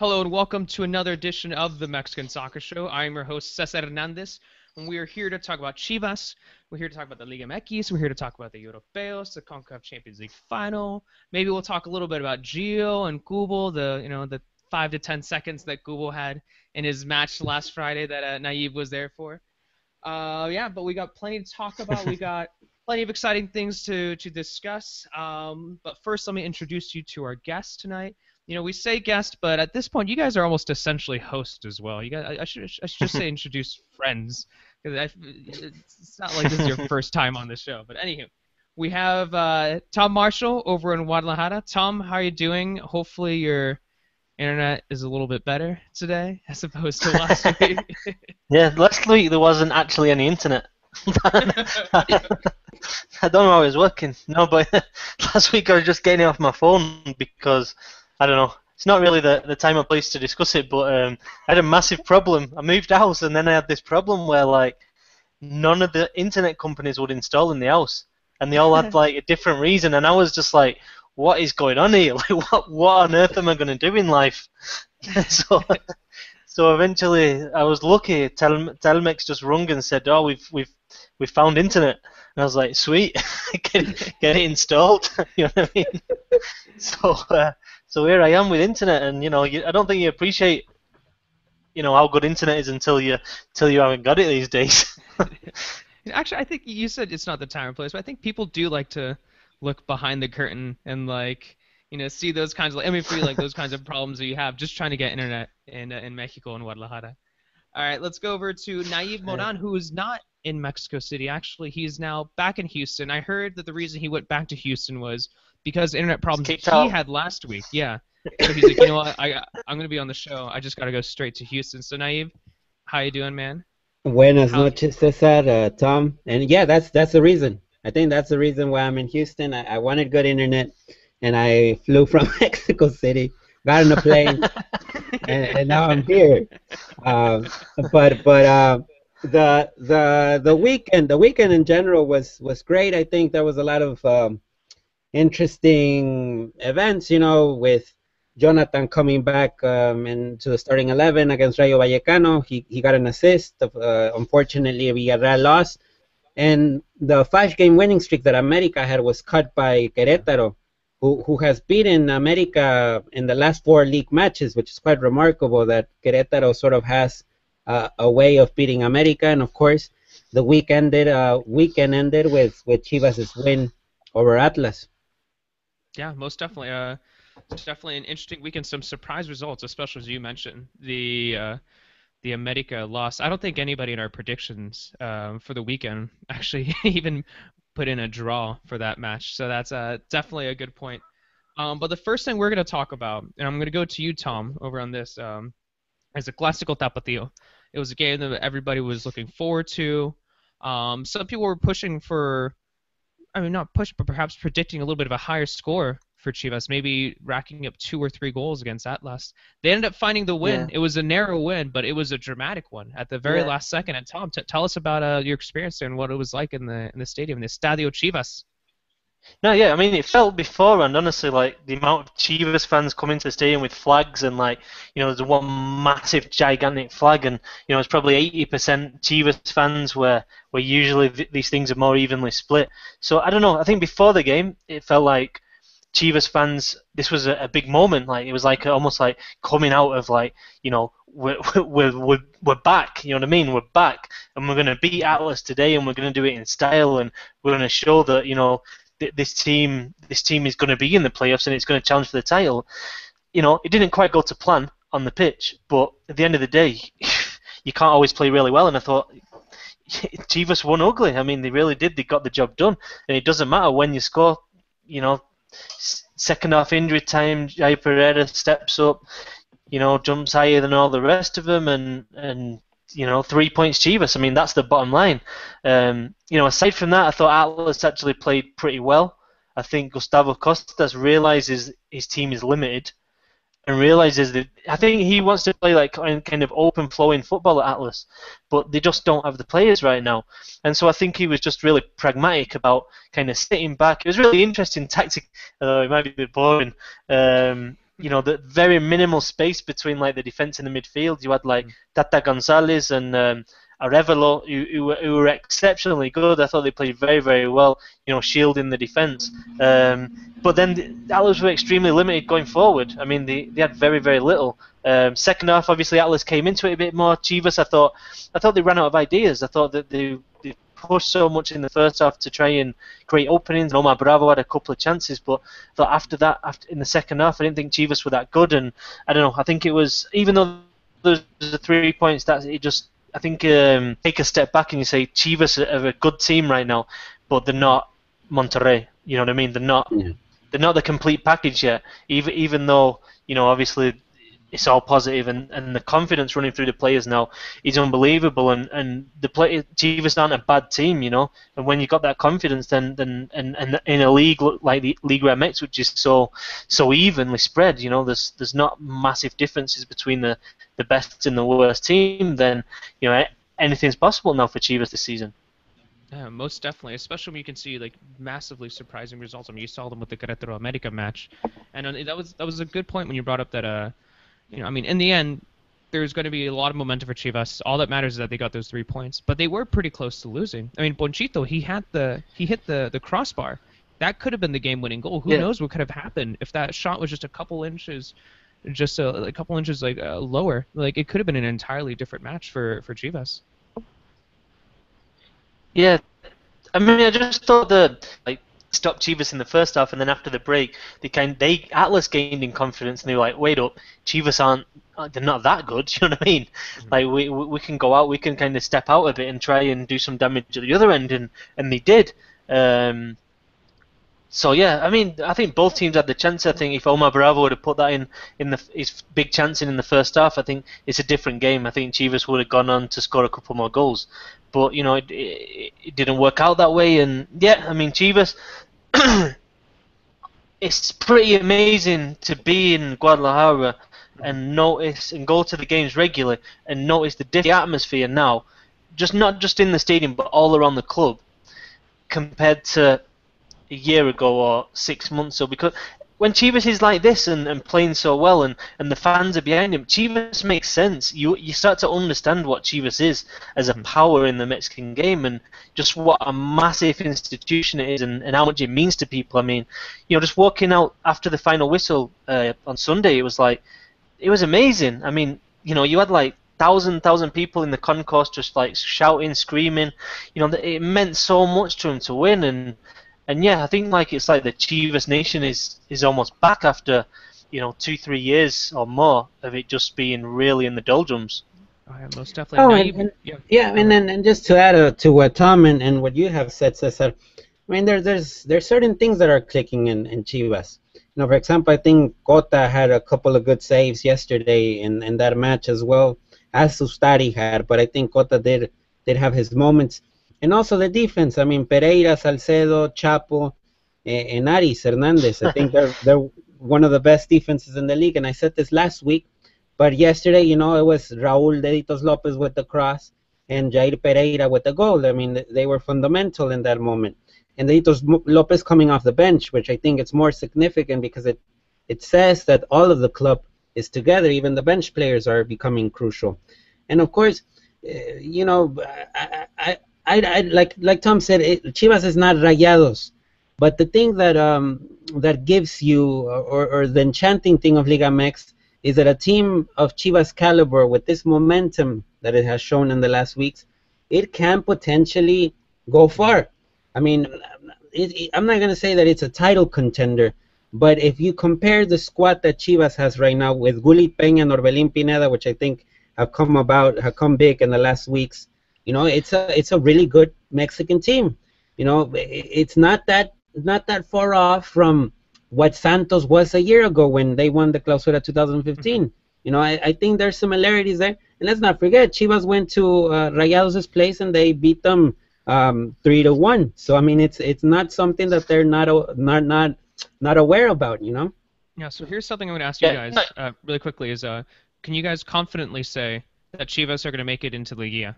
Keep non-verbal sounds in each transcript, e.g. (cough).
Hello and welcome to another edition of the Mexican Soccer Show. I'm your host Cesar Hernandez, and we are here to talk about Chivas. We're here to talk about the Liga MX. We're here to talk about the Europeos, the CONCACAF Champions League final. Maybe we'll talk a little bit about Gio and Kubo, the you know the five to ten seconds that Kubo had in his match last Friday that uh, Naib was there for. Uh, yeah, but we got plenty to talk about. We (laughs) got plenty of exciting things to to discuss. Um, but first, let me introduce you to our guest tonight you know, we say guest, but at this point, you guys are almost essentially hosts as well. You guys, I, I should, I should just say (laughs) introduce friends because it's not like this is your (laughs) first time on the show. But anywho, we have uh, Tom Marshall over in Guadalajara. Tom, how are you doing? Hopefully your internet is a little bit better today as opposed to last (laughs) week. yeah, last week there wasn't actually any internet. I don't know how it was working. No, but last week I was just getting off my phone because I don't know. It's not really the, the time or place to discuss it, but um, I had a massive problem. I moved house, and then I had this problem where like none of the internet companies would install in the house, and they all had (laughs) like a different reason, and I was just like, "What is going on here? (laughs) Like, what what on earth am I going to do in life?" (laughs) so. So eventually, I was lucky. Tel- Telmex just rung and said, "Oh, we've we've we've found internet." And I was like, "Sweet, get, it, get it installed." you know what I mean? So uh, so here I am with internet, and you know, you, I don't think you appreciate, you know, how good internet is until you until you haven't got it these days. (laughs) Actually, I think you said it's not the time or place, but I think people do like to look behind the curtain and like you know see those kinds of I mean for you like those kinds of problems that you have just trying to get internet in uh, in Mexico and Guadalajara. All right, let's go over to Naib Moran, who is not in Mexico City. Actually, he's now back in Houston. I heard that the reason he went back to Houston was because internet problems he out. had last week. Yeah. So he's like, you know what? I I'm gonna be on the show. I just gotta go straight to Houston. So Naib, how you doing, man? Buenas how noches, Cesar, uh, Tom. And yeah, that's that's the reason. I think that's the reason why I'm in Houston. I, I wanted good internet, and I flew from (laughs) Mexico City, got on a plane, (laughs) and, and, now I'm here. Um, but but uh, the the the weekend the weekend in general was was great. I think there was a lot of um, interesting events, you know, with Jonathan coming back um, into the starting 11 against Rayo Vallecano. He, he got an assist. Uh, unfortunately, Villarreal lost. And the five game winning streak that America had was cut by Querétaro, who, who has beaten America in the last four league matches, which is quite remarkable that Querétaro sort of has uh, a way of beating America. And of course, the week ended, uh, weekend ended with, with Chivas' win over Atlas. Yeah, most definitely. Uh, definitely an interesting weekend. Some surprise results, especially as you mentioned the uh, the America loss. I don't think anybody in our predictions um, for the weekend (laughs) actually even put in a draw for that match. So that's uh, definitely a good point. Um, but the first thing we're going to talk about, and I'm going to go to you, Tom, over on this, um, is a Clásico Tapatio. It was a game that everybody was looking forward to. Um, some people were pushing for I mean, not push, but perhaps predicting a little bit of a higher score for Chivas, maybe racking up two or three goals against Atlas. They ended up finding the win. Yeah. It was a narrow win, but it was a dramatic one at the very yeah. last second. And Tom, t- tell us about uh, your experience there and what it was like in the in the stadium, the Estadio Chivas. No, yeah, I mean, it felt beforehand, honestly, like the amount of Chivas fans coming to the stadium with flags and, like, you know, there's one massive, gigantic flag, and, you know, it's probably 80% Chivas fans where, where usually th- these things are more evenly split. So, I don't know, I think before the game, it felt like Chivas fans, this was a, a big moment. Like, it was like almost like coming out of, like, you know, we're, (laughs) we're, we're, we're back, you know what I mean? We're back, and we're going to beat Atlas today, and we're going to do it in style, and we're going to show that, you know, this team this team is going to be in the playoffs and it's going to challenge for the title. You know, it didn't quite go to plan on the pitch, but at the end of the day, (laughs) you can't always play really well. And I thought (laughs) Chivas won ugly. I mean, they really did. They got the job done, and it doesn't matter when you score. You know, second half injury time, Jair Pereira steps up. You know, jumps higher than all the rest of them, and and you know, three points Chivas. I mean, that's the bottom line. Um, you know, aside from that, I thought Atlas actually played pretty well. I think Gustavo Costas realizes his team is limited and realizes that I think he wants to play like kind of open flowing football at Atlas, but they just don't have the players right now. And so I think he was just really pragmatic about kind of sitting back. It was really interesting tactic, although it might be a bit boring. Um, you know, the very minimal space between like the defense and the midfield. You had like Tata Gonzalez and um, Arevalo, who, who, were- who were exceptionally good. I thought they played very, very well, you know, shielding the defence. Um, but then the Atlas were extremely limited going forward. I mean, they, they had very, very little. Um, second half, obviously, Atlas came into it a bit more. Chivas, I thought, I thought they ran out of ideas. I thought that they pushed so much in the first half to try and create openings. And Omar Bravo had a couple of chances, but after that, after in the second half, I didn't think Chivas were that good. And I don't know. I think it was even though there's the three points that it just I think um, take a step back and you say Chivas are a good team right now, but they're not Monterrey. You know what I mean? They're not. Yeah. They're not the complete package yet. Even even though you know obviously it's all positive and, and the confidence running through the players now is unbelievable and, and the play Chivas aren't a bad team, you know. And when you've got that confidence, then then and, and in a league like the Liga MX, which is so so evenly spread, you know, there's there's not massive differences between the the best and the worst team. Then you know anything's possible now for Chivas this season. Yeah, most definitely, especially when you can see like massively surprising results. I mean, you saw them with the Querétaro America match, and uh, that was that was a good point when you brought up that uh, you know, I mean, in the end, there's going to be a lot of momentum for Chivas. All that matters is that they got those three points, but they were pretty close to losing. I mean, Bonchito, he had the he hit the the crossbar. That could have been the game-winning goal. Who Yeah. knows what could have happened if that shot was just a couple inches, just a, a couple inches like uh, lower. Like it could have been an entirely different match for for Chivas. Yeah, I mean, I just thought that like stopped Chivas in the first half, and then after the break, they kind they Atlas gained in confidence, and they were like, wait up, Chivas aren't uh, they're not that good. (laughs) You know what I mean? Like we we we can go out, we can kind of step out a bit and try and do some damage at the other end, and and they did. Um, so yeah, I mean, I think both teams had the chance. I think if Omar Bravo would have put that in in the his big chance in in the first half, I think it's a different game. I think Chivas would have gone on to score a couple more goals, but you know it, it, it didn't work out that way. And yeah, I mean Chivas, (clears throat) it's pretty amazing to be in Guadalajara and notice and go to the games regularly and notice the different atmosphere now, just not just in the stadium but all around the club, compared to a year ago or six months ago. Because when Chivas is like this and, and playing so well and, and the fans are behind him, Chivas makes sense. You you start to understand what Chivas is as a power in the Mexican game and just what a massive institution it is and, and how much it means to people. I mean, you know, just walking out after the final whistle uh, on Sunday, it was like it was amazing. I mean, you know, you had like thousand thousand people in the concourse just like shouting, screaming. You know, it meant so much to them to win, and and yeah, I think like it's like the Chivas Nation is is almost back after you know two three years or more of it just being really in the doldrums. Oh, yeah, most definitely. Oh, Now and- and- yeah. Yeah, and then and just to add uh, to what Tom and, and what you have said, Cesar, I mean, there, there's there's certain things that are clicking in, in Chivas. You know, for example, I think Cota had a couple of good saves yesterday in, in that match as well, as Ustari had, but I think Cota did did have his moments. And also the defense. I mean, Pereira, Salcedo, Chapo, eh, and Aris Hernandez. I think they're they're one of the best defenses in the league. And I said this last week, but yesterday, you know, it was Raúl Deditos Lopez with the cross and Jair Pereira with the goal. I mean, they were fundamental in that moment. And Deditos López coming off the bench, which I think it's more significant because it it says that all of the club is together. Even the bench players are becoming crucial. And of course, uh, you know, I, I, I like like Tom said, it, Chivas is not Rayados. But the thing that um that gives you or, or the enchanting thing of Liga MX is that a team of Chivas caliber with this momentum that it has shown in the last weeks, it can potentially go far. I mean, it, it- I'm not gonna say that it's a title contender, but if you compare the squad that Chivas has right now with Gullit Peña, Orbelín Pineda, which I think have come about, have come big in the last weeks, you know, it's a it's a really good Mexican team. You know, it's not that not that far off from what Santos was a year ago when they won the Clausura 2015. You know, I, I think there's similarities there. And let's not forget, Chivas went to uh, Rayados' place and they beat them um, three to one. So I mean, it's it's not something that they're not a- not not not aware about. You know. Yeah, so here's something I'm going to ask you Yeah. guys uh, really quickly: is uh, can you guys confidently say that Chivas are going to make it into Liga?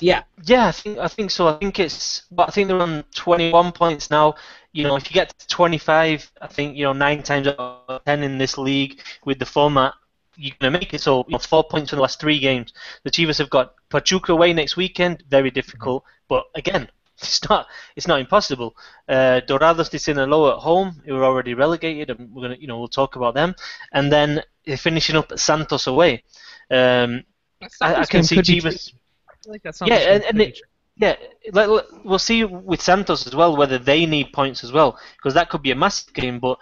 Yeah. Yeah, I think I think so. I think it's, but I think they're on 21 points now. You know, if you get to 25, I think you know nine times out of 10 in this league with the format, you're going to make it. So, you know, four points in the last three games. The Chivas have got Pachuca away next weekend, very difficult. But again, (laughs) it's not it's not impossible. Uh, Dorados de Sinaloa at home, who are already relegated, and we're gonna you know we'll talk about them. And then finishing up at Santos away. Um, I, I can see Chivas. Like that Yeah, and- and it- Yeah, let, let- we'll see with Santos as well whether they need points as well because that could be a massive game. But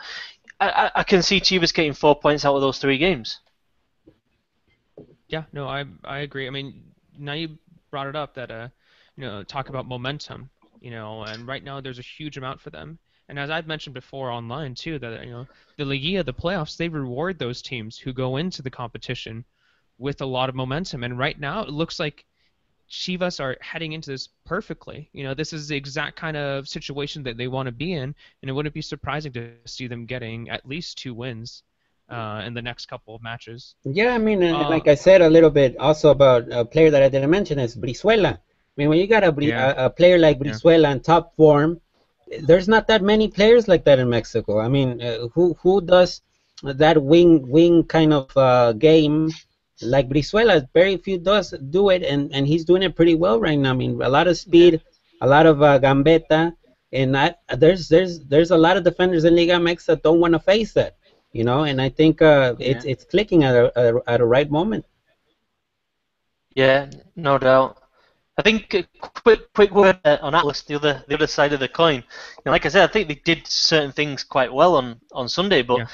I, I, I can see Chivas getting four points out of those three games. Yeah, no, I I agree. I mean, now you brought it up that uh, you know, talk about momentum, you know, and right now there's a huge amount for them. And as I've mentioned before online too, that you know, the Liguilla, the playoffs, they reward those teams who go into the competition with a lot of momentum. And right now, it looks like Chivas are heading into this perfectly. You know, this is the exact kind of situation that they want to be in, and it wouldn't be surprising to see them getting at least two wins uh, in the next couple of matches. Yeah, I mean, Uh, like I said a little bit also about a player that I didn't mention is Brizuela. I mean, when you got a, Bri- Yeah. a, a player like Yeah. Brizuela in top form, there's not that many players like that in Mexico. I mean, uh, who who does that wing wing kind of uh, game like Brizuela? Very few does do it, and, and he's doing it pretty well right now. I mean, a lot of speed, a lot of uh, gambeta, and I, there's there's there's a lot of defenders in Liga MX that don't want to face that you know and i think uh, it's it's clicking at a, at a at a right moment Yeah, no doubt. I think a quick quick word uh, on Atlas, the other the other side of the coin. You know, like I said, I think they did certain things quite well on, on Sunday, but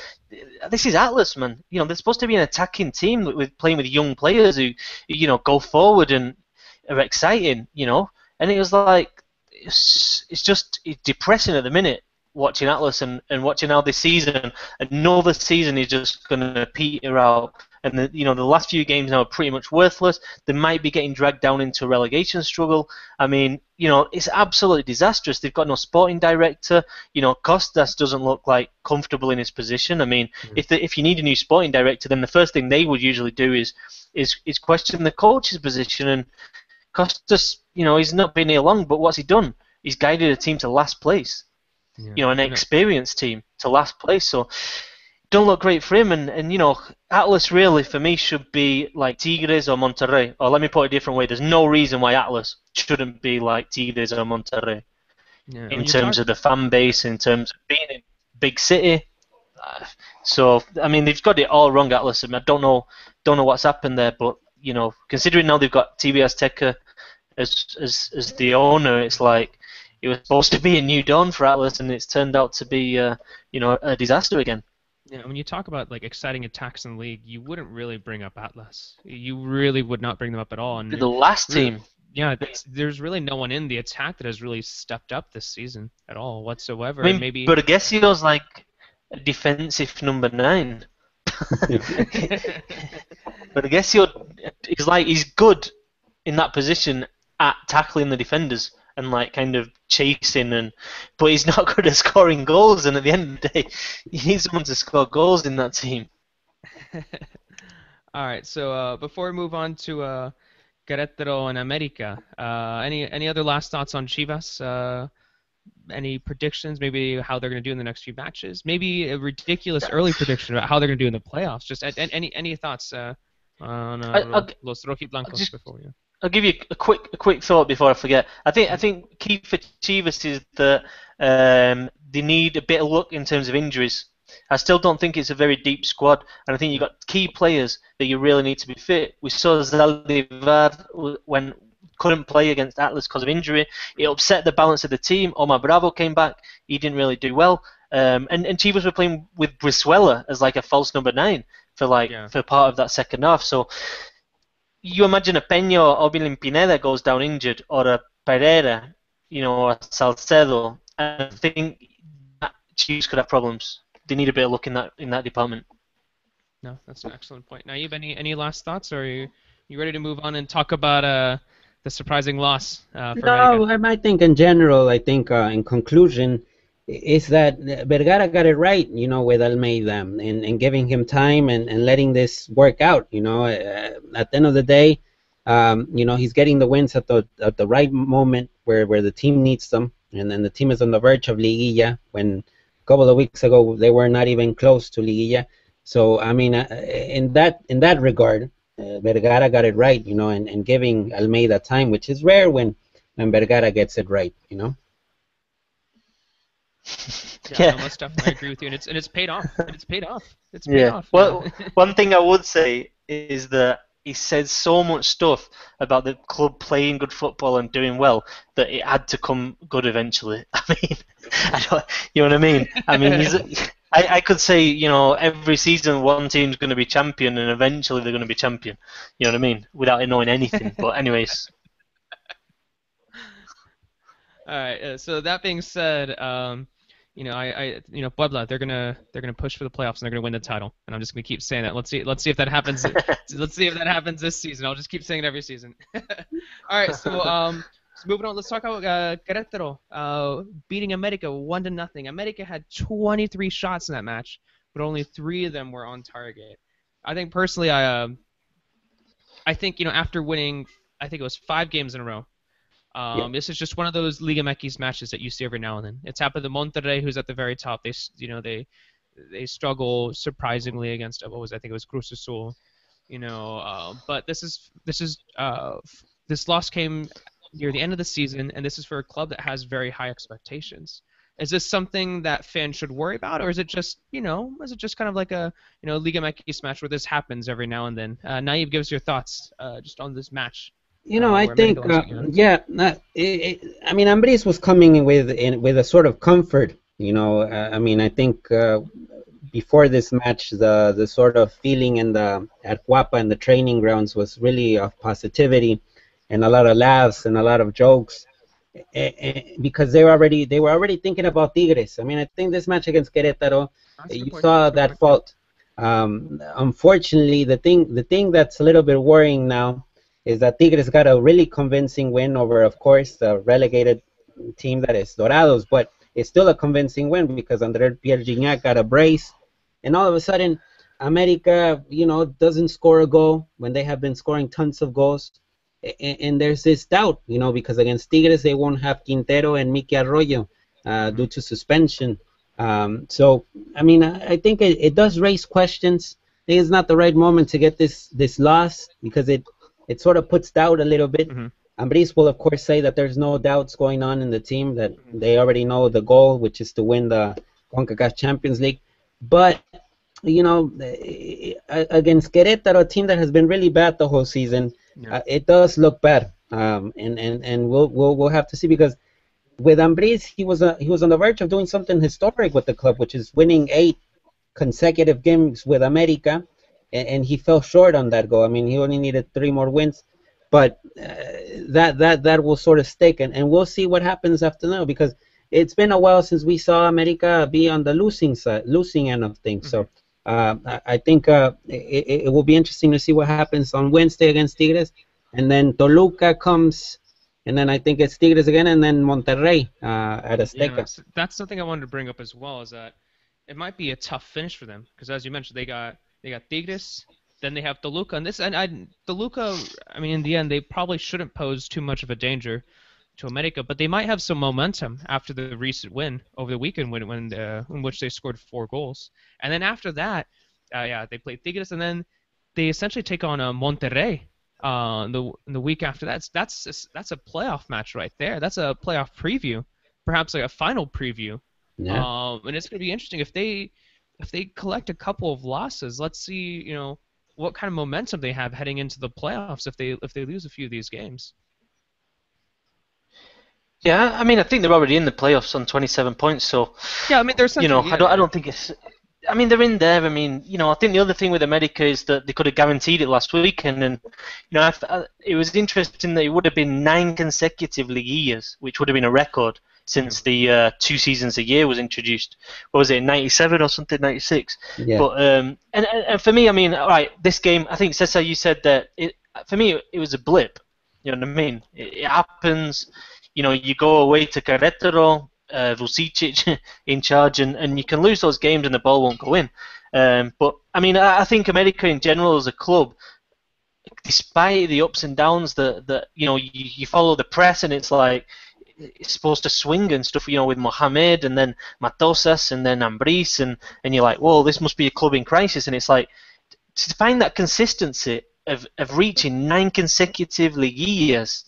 this is Atlas, man. You know, they're supposed to be an attacking team with, with playing with young players who, you know, go forward and are exciting. You know, and it was like it's, it's just it's depressing at the minute watching Atlas and, and watching how this season another season is just going to peter out. And the, you know the last few games now are pretty much worthless. They might be getting dragged down into a relegation struggle. I mean, you know, it's absolutely disastrous. They've got no sporting director. You know, Costas doesn't look like comfortable in his position. I mean, mm. if the, if you need a new sporting director, then the first thing they would usually do is is is question the coach's position. And Costas, you know, he's not been here long, but what's he done? He's guided a team to last place you know, an experienced team to last place. So don't look great for him. And, and you know, Atlas really for me should be like Tigres or Monterrey. Or let me put it a different way. There's no reason why Atlas shouldn't be like Tigres or Monterrey Yeah, in terms of the fan base, in terms of being in big city. Uh, So I mean, they've got it all wrong, Atlas. I, mean, I don't know, don't know what's happened there, but you know, considering now they've got TV Azteca as as as the owner, it's like it was supposed to be a new dawn for Atlas, and it's turned out to be, uh, you know, a disaster again. Yeah, when you talk about like exciting attacks in the league, you wouldn't really bring up Atlas. You really would not bring them up at all. And The last really- team, yeah, there's really no one in the attack that has really stepped up this season at all whatsoever. I mean, and maybe Bergessio's like a defensive number nine. (laughs) Burgessio is like he's good in that position at tackling the defenders and like kind of chasing and but he's not (laughs) good at scoring goals and at the end of the day he needs someone to score goals in that team. (laughs) All right, so uh, before we move on to uh, Querétaro and America, uh, any any other last thoughts on Chivas? Uh, any predictions? Maybe how they're going to do in the next few matches? Maybe a ridiculous early prediction about how they're going to do in the playoffs. Just any any thoughts uh, on I- uh, I'll Los Rojiblancos just- before you? I'll give you a quick a quick thought before I forget. I think I think key for Chivas is that um, they need a bit of luck in terms of injuries. I still don't think it's a very deep squad, and I think you've got key players that you really need to be fit. We saw Zaldivar when couldn't play against Atlas because of injury. It upset the balance of the team. Omar Bravo came back. He didn't really do well. Um, and, and Chivas were playing with Brizuela as like a false number nine for like Yeah. for part of that second half. So you imagine a Peña or Orbelín Pineda goes down injured, or a Pereira, you know, or Salcedo. I think that Chivas could have problems. They need a bit of luck in that in that department. No, that's an excellent point. Naib, any any last thoughts, or are you you ready to move on and talk about uh, the surprising loss uh, for No, America? I, I think in general, I think uh, in conclusion, is that Vergara got it right, you know, with Almeida and, and giving him time and, and letting this work out. You know, uh, at the end of the day, Um, you know, he's getting the wins at the at the right moment where, where the team needs them, and then the team is on the verge of liguilla. When a couple of weeks ago they were not even close to liguilla. So I mean, uh, in that in that regard, uh, Vergara got it right, you know, and, and giving Almeida time, which is rare when when Vergara gets it right, you know. Yeah. No, most definitely I agree with you, and it's and it's paid off. And it's paid off. It's paid yeah. off. Well, (laughs) one thing I would say is that he said so much stuff about the club playing good football and doing well that it had to come good eventually. (laughs) I mean, (laughs) I don't, you know what I mean? I mean, he's, I, I could say, you know, every season one team's going to be champion and eventually they're going to be champion. You know what I mean? Without knowing anything. but anyways. All right. Uh, so that being said, um, you know, I, I, you know, Puebla, they're gonna, they're gonna push for the playoffs and they're gonna win the title. And I'm just gonna keep saying that. Let's see, let's see if that happens. (laughs) let's see if that happens this season. I'll just keep saying it every season. (laughs) All right. So, um, so moving on, let's talk about uh, Querétaro uh, beating America one to nothing. America had 23 shots in that match, but only three of them were on target. I think personally, I, uh, I think you know after winning, I think it was five games in a row. Um, yeah. This is just one of those Liga MX matches that you see every now and then. It's happened to Monterrey, who's at the very top. They, you know, they they struggle surprisingly against what was I think it was Cruz Azul, you know. Uh, but this is this is uh, this loss came near the end of the season, and this is for a club that has very high expectations. Is this something that fans should worry about, or is it just, you know, is it just kind of like a, you know, Liga MX match where this happens every now and then? Uh, Naib, give us your thoughts uh, just on this match. You know, uh, I think, uh, yeah, it, it, I mean, Ambriz was coming in with in, with a sort of comfort. You know, uh, I mean, I think uh, before this match, the the sort of feeling in the at Coapa and the training grounds was really of positivity, and a lot of laughs and a lot of jokes, because they were already they were already thinking about Tigres. I mean, I think this match against Querétaro, you saw that fault. Um, unfortunately, the thing the thing that's a little bit worrying now is that Tigres got a really convincing win over, of course, the relegated team that is Dorados, but it's still a convincing win because Andre Pierre Gignac got a brace, and all of a sudden, America, you know, doesn't score a goal when they have been scoring tons of goals. And, and there's this doubt, you know, because against Tigres they won't have Quintero and Mickey Arroyo uh, due to suspension. Um, so, I mean, I, I think it, it, does raise questions. I think it's not the right moment to get this this loss because it it sort of puts doubt a little bit. mm Ambriz will, of course, say that there's no doubts going on in the team, that mm-hmm. they already know the goal, which is to win the CONCACAF Champions League. But, you know, eh, against Querétaro, a team that has been really bad the whole season, yeah. uh, it does look bad. Um, and, and, and we'll, we'll, we'll have to see because with Ambriz, he was, a, he was on the verge of doing something historic with the club, which is winning eight consecutive games with America and, and, he fell short on that goal. I mean, he only needed three more wins, but uh, that that that will sort of stick, and, and we'll see what happens after now because it's been a while since we saw America be on the losing side, losing end of things. Mm-hmm. So. Uh, I, I think uh, it, it, will be interesting to see what happens on Wednesday against Tigres, and then Toluca comes, and then I think it's Tigres again, and then Monterrey uh, at Azteca. Yeah, that's something I wanted to bring up as well. Is that it might be a tough finish for them because, as you mentioned, they got they got Tigres. Then they have Toluca, and this and I, Toluca. I mean, in the end, they probably shouldn't pose too much of a danger to America, but they might have some momentum after the recent win over the weekend, when when uh, in which they scored four goals. And then after that, uh, yeah, they play Tigres, and then they essentially take on uh, Monterrey uh, the the week after that. That's that's that's a playoff match right there. That's a playoff preview, perhaps like a final preview. Yeah. Um, and it's going to be interesting if they if they collect a couple of losses, let's see, you know, what kind of momentum they have heading into the playoffs if they if they lose a few of these games. Yeah, I mean, I think they're already in the playoffs on 27 points, so yeah, I mean, there's you know, yeah, I don't, I don't think it's. I mean, they're in there. I mean, you know, I think the other thing with America is that they could have guaranteed it last weekend, and you know, I, it was interesting that it would have been nine consecutive league years, which would have been a record since the uh, two seasons a year was introduced. What was it, 97 or something, 96? Yeah. But um, and, and for me, I mean, all right, this game, I think Cesar, you said that it for me it was a blip. You know what I mean? It, it happens. You know, you go away to Querétaro, uh, Vucetich (laughs) in charge, and, and you can lose those games and the ball won't go in. Um, but I mean, I, I think America in general as a club, despite the ups and downs that that you know you, you follow the press and it's like supposed to swing and stuff, you know, with Mohamed and then Matosas and then Ambriz and, and you're like, whoa, this must be a club in crisis. And it's like, to find that consistency of, of reaching nine consecutive league years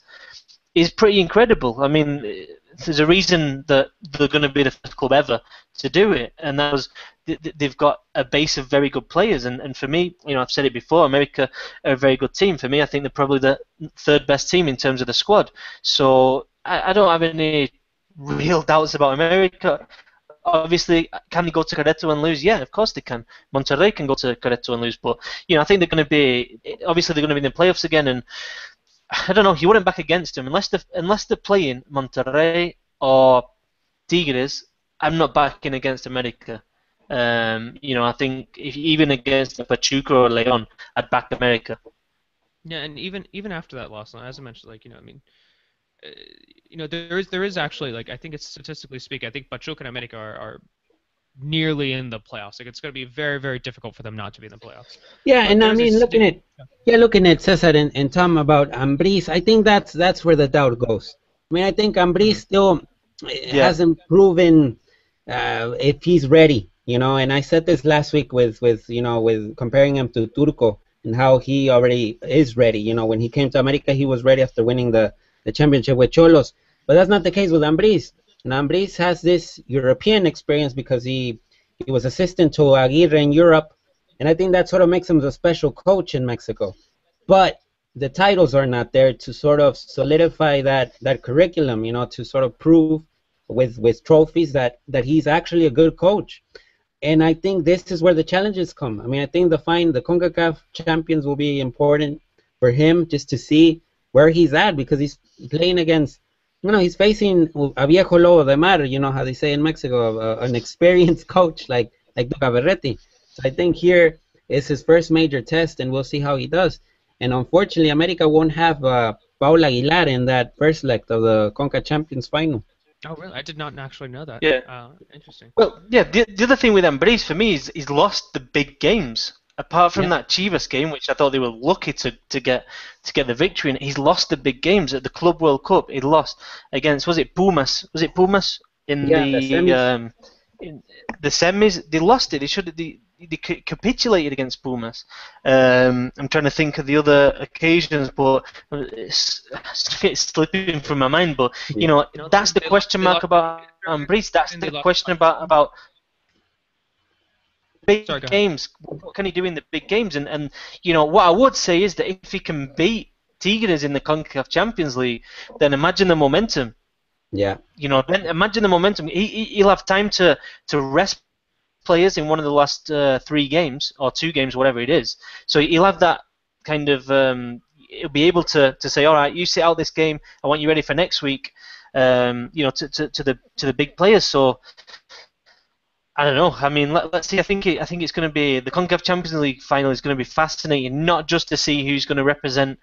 is pretty incredible. I mean, there's a reason that they're going to be the first club ever to do it, and that was they've got a base of very good players. And, and for me, you know, I've said it before, America are a very good team. For me, I think they're probably the third best team in terms of the squad. So I, I don't have any real doubts about America. Obviously, can they go to Querétaro and lose? Yeah, of course they can. Monterrey can go to Querétaro and lose, but you know, I think they're going to be obviously they're going to be in the playoffs again, and (sighs) I don't know. He wouldn't back against him unless they unless they're playing Monterrey or Tigres. I'm not backing against America. Um, you know, I think if, even against Pachuca or Leon, I'd back America. Yeah, and even even after that loss, as I mentioned, like you know, I mean, you know, there is there is actually like I think it's statistically speaking, I think Pachuca and America are, are nearly in the playoffs. Like it's going to be very, very difficult for them not to be in the playoffs. Yeah, but and I mean, looking at yeah, looking at Cesar and, and Tom about Ambriz, I think that's that's where the doubt goes. I mean, I think Ambriz mm-hmm. still yeah. hasn't proven uh, if he's ready. You know, and I said this last week with with you know with comparing him to Turco and how he already is ready. You know, when he came to America, he was ready after winning the the championship with Xolos. But that's not the case with Ambriz. And Ambriz has this European experience because he he was assistant to Aguirre in Europe, and I think that sort of makes him a special coach in Mexico. But the titles are not there to sort of solidify that that curriculum, you know, to sort of prove with with trophies that that he's actually a good coach. And I think this is where the challenges come. I mean, I think the fine the CONCACAF champions will be important for him just to see where he's at because he's playing against you know, he's facing a viejo lobo de mar, you know how they say in Mexico, uh, an experienced (laughs) coach like like Tuca Ferretti. So I think here is his first major test, and we'll see how he does. And unfortunately, America won't have uh, Paul Aguilar in that first leg of the Conca Champions final. Oh, really? I did not actually know that. Yeah. Uh, interesting. Well, yeah, the, the other thing with Ambriz for me is he's lost the big games apart from yeah. that Chivas game, which I thought they were lucky to, to get to get the victory, and he's lost the big games at the Club World Cup. He lost against was it Pumas? Was it Pumas in yeah, the, the semis. Um, in the semis? They lost it. They should they, they capitulated against Pumas. Um, I'm trying to think of the other occasions, but it's, it's slipping from my mind. But you know, that's the question mark about Ambriz. That's the question about about big Sorry, games. What can he do in the big games? And and you know what I would say is that if he can beat Tigres in the Concacaf Champions League, then imagine the momentum. Yeah. You know, then imagine the momentum. He, he'll have time to to rest players in one of the last uh, three games or two games, whatever it is. So he'll have that kind of. Um, he'll be able to, to say, all right, you sit out this game. I want you ready for next week. Um, you know, to, to, to the to the big players. So I don't know. I mean, let, us see. I think it, I think it's going to be the Concacaf Champions League final is going to be fascinating, not just to see who's going to represent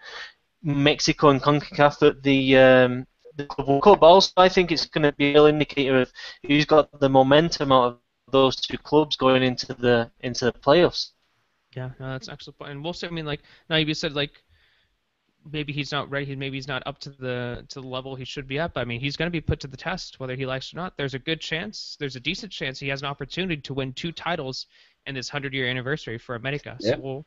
Mexico and Concacaf at the um, the World Cup, but also I think it's going to be a real indicator of who's got the momentum out of those two clubs going into the into the playoffs. Yeah, no, that's excellent. And we'll see. I mean, like now you said, like maybe he's not ready. Maybe he's not up to the to the level he should be up. I mean, he's going to be put to the test whether he likes it or not. There's a good chance. There's a decent chance he has an opportunity to win two titles in this hundred year anniversary for America. So we'll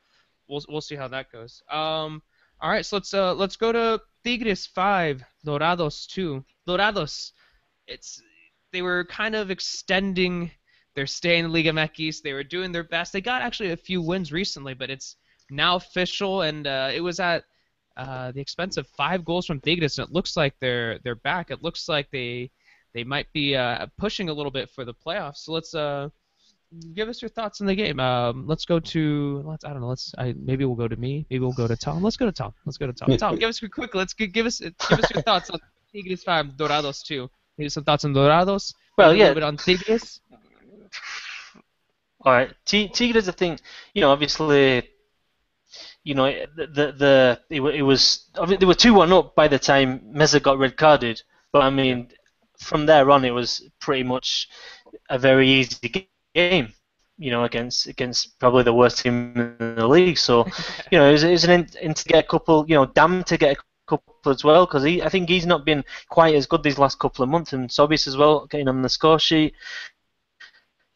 we'll we'll see how that goes. Um, all right, so let's uh let's go to Tigres five, Dorados two. Dorados, it's they were kind of extending their stay in the Liga MX. They were doing their best. They got actually a few wins recently, but it's now official, and uh, it was at uh, the expense of five goals from Tigres, and it looks like they're they're back. It looks like they they might be uh, pushing a little bit for the playoffs. So let's uh, give us your thoughts on the game. Um, let's go to let's I don't know. Let's I, maybe we'll go to me. Maybe we'll go to Tom. Let's go to Tom. Let's go to Tom. Tom, give us quick. Let's give, give us give us your thoughts on Tigres five, Dorados two. Maybe some thoughts on Dorados. Well, yeah. A little bit on Tigres. All right, T- Tigres. I think you know obviously you know, the the, the it, it was I mean, they were two one up by the time Meza got red carded. But I mean, from there on, it was pretty much a very easy game. you know, against against probably the worst team in the league. So, (laughs) you know, it was, it was an in, in to get a couple, you know, Damm to get a couple as well because I think he's not been quite as good these last couple of months, and Sobis as well getting on the score sheet.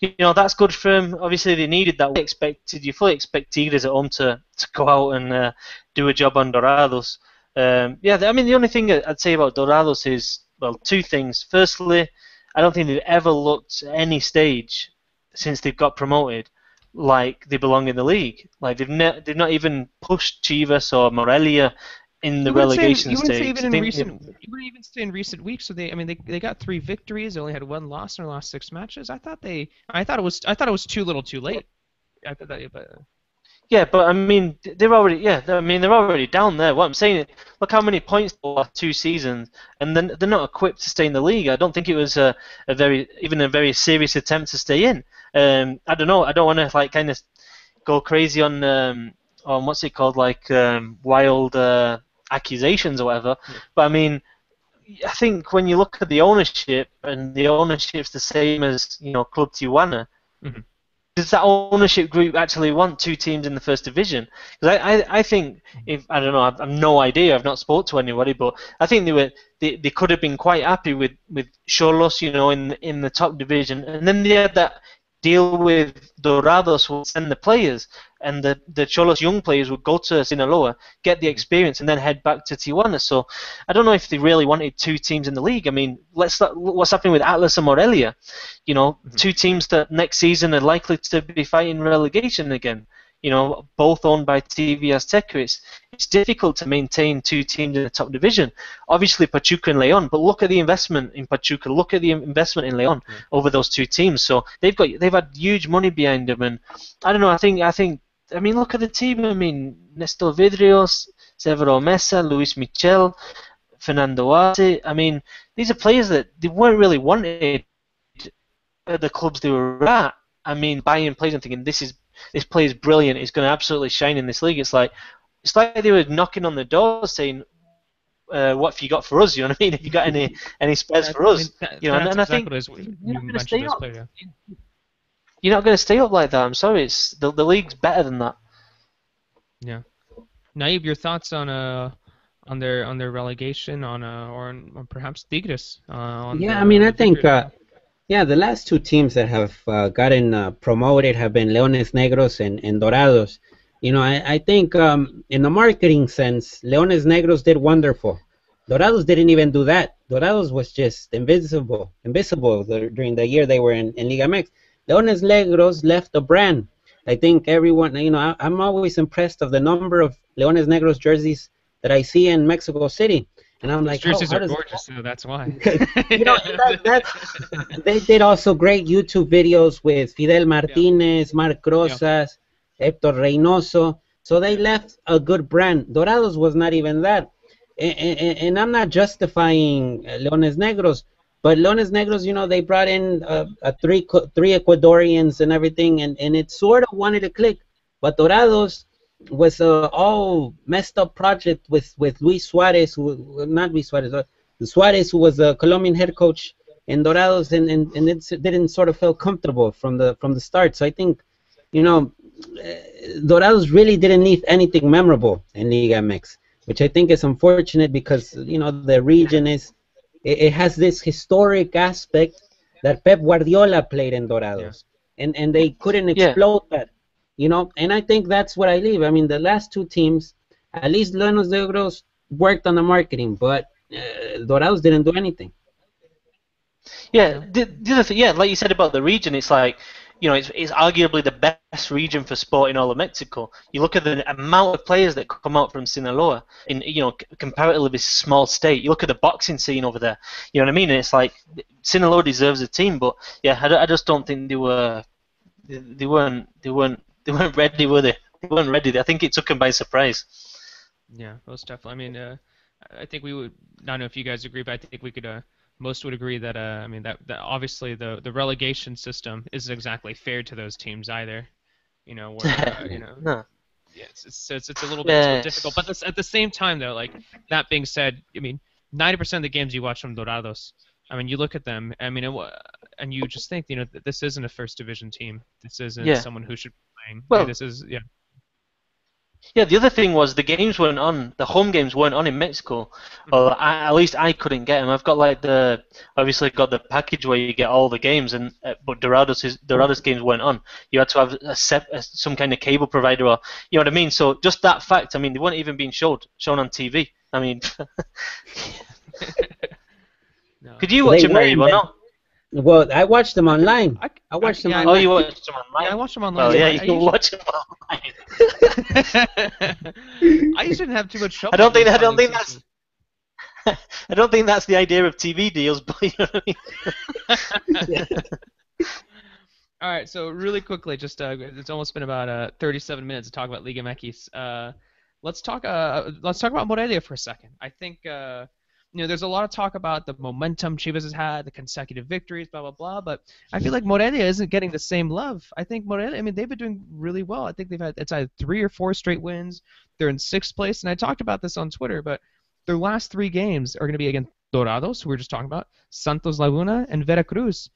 You know that's good for him. Obviously, they needed that. We expected you fully expect Tigres at home to, to go out and uh, do a job on Dorados. Um, yeah, I mean the only thing I'd say about Dorados is well two things. Firstly, I don't think they've ever looked at any stage since they've got promoted like they belong in the league. Like they've ne- they've not even pushed Chivas or Morelia in the You wouldn't say- relegation stage. even in recent, you wouldn't even say in recent weeks. So they, I mean, they, they got three victories. They only had one loss in their last six matches. I thought they, I thought it was, I thought it was too little, too late. I thought that, but Yeah, but I mean, they're already yeah. they're- I mean, they're already down there. What I'm saying, is, look how many points the last two seasons, and then they're not equipped to stay in the league. I don't think it was a, a very even a very serious attempt to stay in. Um, I don't know. I don't want to like kind of go crazy on um, on what's it called like um, wild uh, accusations or whatever. But I mean, I think when you look at the ownership and the ownership's the same as you know Club Tijuana. Mhm. Does that ownership group actually want two teams in the first division? Because I, I, I think if I don't know, I've, I've no idea. I've not spoke to anybody, but I think they were they, they could have been quite happy with with Xolos, you know, in in the top division, and then they had that deal with Dorados would send the players, and the the Xolos young players would go to Sinaloa, get the experience, and then head back to Tijuana. So I don't know if they really wanted two teams in the league. I mean, let's what's happening with Atlas and Morelia. You know, Mhm. two teams that next season are likely to be fighting relegation again. You know, both owned by TV Azteca. It's, it's difficult to maintain two teams in the top division. Obviously, Pachuca and Leon, but look at the investment in Pachuca. Look at the investment in Leon Yeah. over those two teams. So they've got they've had huge money behind them, and I don't know. I think I think I mean look at the team. I mean Nestor Vidrios, Severo Meza, Luis Michel, Fernando Arce. I mean these are players that they weren't really wanted at the clubs they were at. I mean buying players and thinking this is this player is brilliant. He's going to absolutely shine in this league. It's like it's like they were knocking on the door saying. Uh, what have you got for us? (laughs) You know what I mean? Have you got any any spares for I us? mean, that- you know, and- and I exactly think it is. You're not gonna stay up. players, yeah. You're not going to stay up like that. I'm sorry. It's the, the league's better than that. Yeah. Naib, your thoughts on uh on their on their relegation on uh or, on, or perhaps Tigres? Uh, on Yeah, the- I mean, I think, uh, yeah, the last two teams that have uh, gotten uh, promoted have been Leones Negros and, and Dorados. You know, I, I think um, in the marketing sense, Leones Negros did wonderful. Dorados didn't even do that. Dorados was just invisible, invisible the, during the year they were in, in Liga MX. Leones Negros left a brand. I think everyone, you know, I, I'm always impressed of the number of Leones Negros jerseys that I see in Mexico City. And I'm Those like, how- jerseys how are gorgeous, so that's why. (laughs) you know, that, that, they did also great YouTube videos with Fidel Martinez, Marc Rosas, Hector Reynoso. So they left a good brand. Dorados was not even that. And, and, and I'm not justifying Leones Negros, but Leones Negros, you know, they brought in uh, uh, three three Ecuadorians and everything, and, and it sort of wanted to click. But Dorados was a all messed up project with, with Luis Suarez, who not Luis Suarez, uh, Suarez, who was a Colombian head coach in Dorados, and, and, and it didn't sort of feel comfortable from the from the start. So I think, you know, uh, Dorados really didn't need anything memorable in Liga MX, which I think is unfortunate because you know the region is it, it has this historic aspect that Pep Guardiola played in Dorados, and and they couldn't Yeah. explode that, you know. And I think that's what I leave. I mean, the last two teams, at least Leones Negros worked on the marketing, but uh, Dorados didn't do anything. Yeah, the, the other thing, yeah, like you said about the region, it's like, you know, it's, it's arguably the best region for sport in all of Mexico. You look at the amount of players that come out from Sinaloa in, you know, comparatively small state. You look at the boxing scene over there. You know what I mean? And it's like Sinaloa deserves a team, but yeah, I, I just don't think they were, they, they weren't, they weren't, they weren't ready, were they? They weren't ready. I think it took them by surprise. Yeah, most definitely. I mean, uh, I think we would. I don't know if you guys agree, but I think we could. Uh, most would agree that. Uh, I mean, that, that obviously the the relegation system isn't exactly fair to those teams either. You know, where uh, (laughs) you know, no. yeah, it's, it's, it's, it's a little bit Yes. difficult. But this, at the same time, though, like that being said, I mean, 90% of the games you watch from Dorados, I mean, you look at them. I mean, it, and you just think, you know, this isn't a first division team. This isn't Yeah. someone who should be playing. Well- this is yeah. Yeah, the other thing was the games weren't on. The home games weren't on in Mexico, or I, at least I couldn't get them. I've got like the obviously got the package where you get all the games, and uh, but Dorados is, Dorados games weren't on. You had to have a, sep, a, some kind of cable provider, or you know what I mean. So just that fact, I mean, they weren't even being showed shown on TV. I mean, No. (laughs) (laughs) could you watch them, Naib, or not? Well, I watched them online. I, I watched them yeah, online. Oh, you watched them online. Yeah, I watched them online. Well, yeah, I- you I can usually- watch them online. (laughs) I used to have too much trouble. I don't think- I don't think that's- (laughs) I don't think that's the idea of TV deals, (laughs) but you know what I mean. All right, so really quickly, just uh, it's almost been about uh, 37 minutes to talk about Liga MX. Uh, let's talk. Uh, let's talk about Morelia for a second. I think uh, you know there's a lot of talk about the momentum Chivas has had, the consecutive victories, blah blah blah. But I feel like Morelia isn't getting the same love. I think Morelia. I mean, they've been doing really well. I think they've had it's either three or four straight wins. They're in sixth place, and I talked about this on Twitter, but their last three games are going to be against Dorados, who we were just talking about, Santos Laguna, and Veracruz.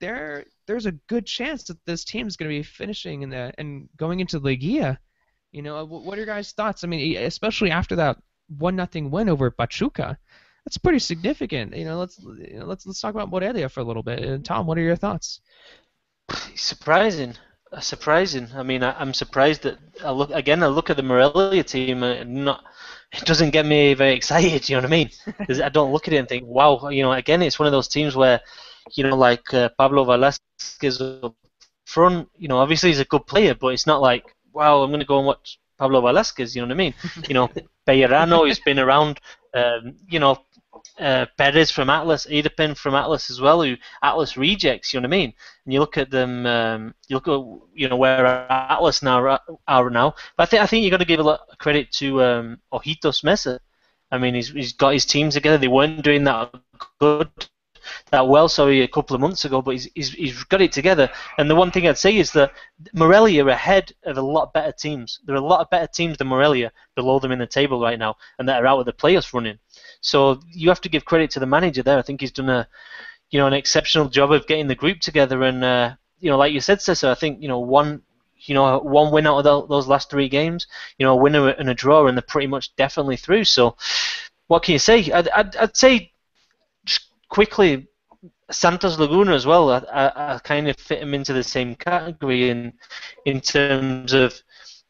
There, there's a good chance that this team is going to be finishing in the and going into Liguilla. You know, what are your guys' thoughts? I mean, especially after that one nothing win over Pachuca, that's pretty significant. You know, let's you know, let's let's talk about Morelia for a little bit. Uh, Tom, what are your thoughts? (sighs) Surprising, Uh, surprising. I mean, I, I'm surprised that I look again. I look at the Morelia team, and not it doesn't get me very excited. You know what I mean? (laughs) I don't look at it and think, wow. You know, again, it's one of those teams where, you know, like uh, Pablo Velasquez up front. You know, obviously he's a good player, but it's not like, wow, I'm going to go and watch Pablo Velasquez. You know what I mean? You know, (laughs) Bellerano has been around. Um, you know, uh, Perez from Atlas, Edipin from Atlas as well, who Atlas rejects. You know what I mean? And you look at them, um, you look at you know where Atlas now are, now. But I think I think you got to give a lot of credit to um, Ojitos Meza. I mean, he's he's got his team together. They weren't doing that good, that well, sorry, a couple of months ago, but he's, he's he's got it together. And the one thing I'd say is that Morelia are ahead of a lot better teams. There are a lot of better teams than Morelia below them in the table right now, and that are out of the playoffs running. So you have to give credit to the manager there. I think he's done a, you know, an exceptional job of getting the group together. And uh, you know, like you said, Cesar, I think you know one, you know, one win out of tho- those last three games, you know, a winner and a draw, and they're pretty much definitely through. So, what can you say? I'd, I'd, I'd say just quickly. Santos Laguna as well. I, I, I kind of fit him into the same category in in terms of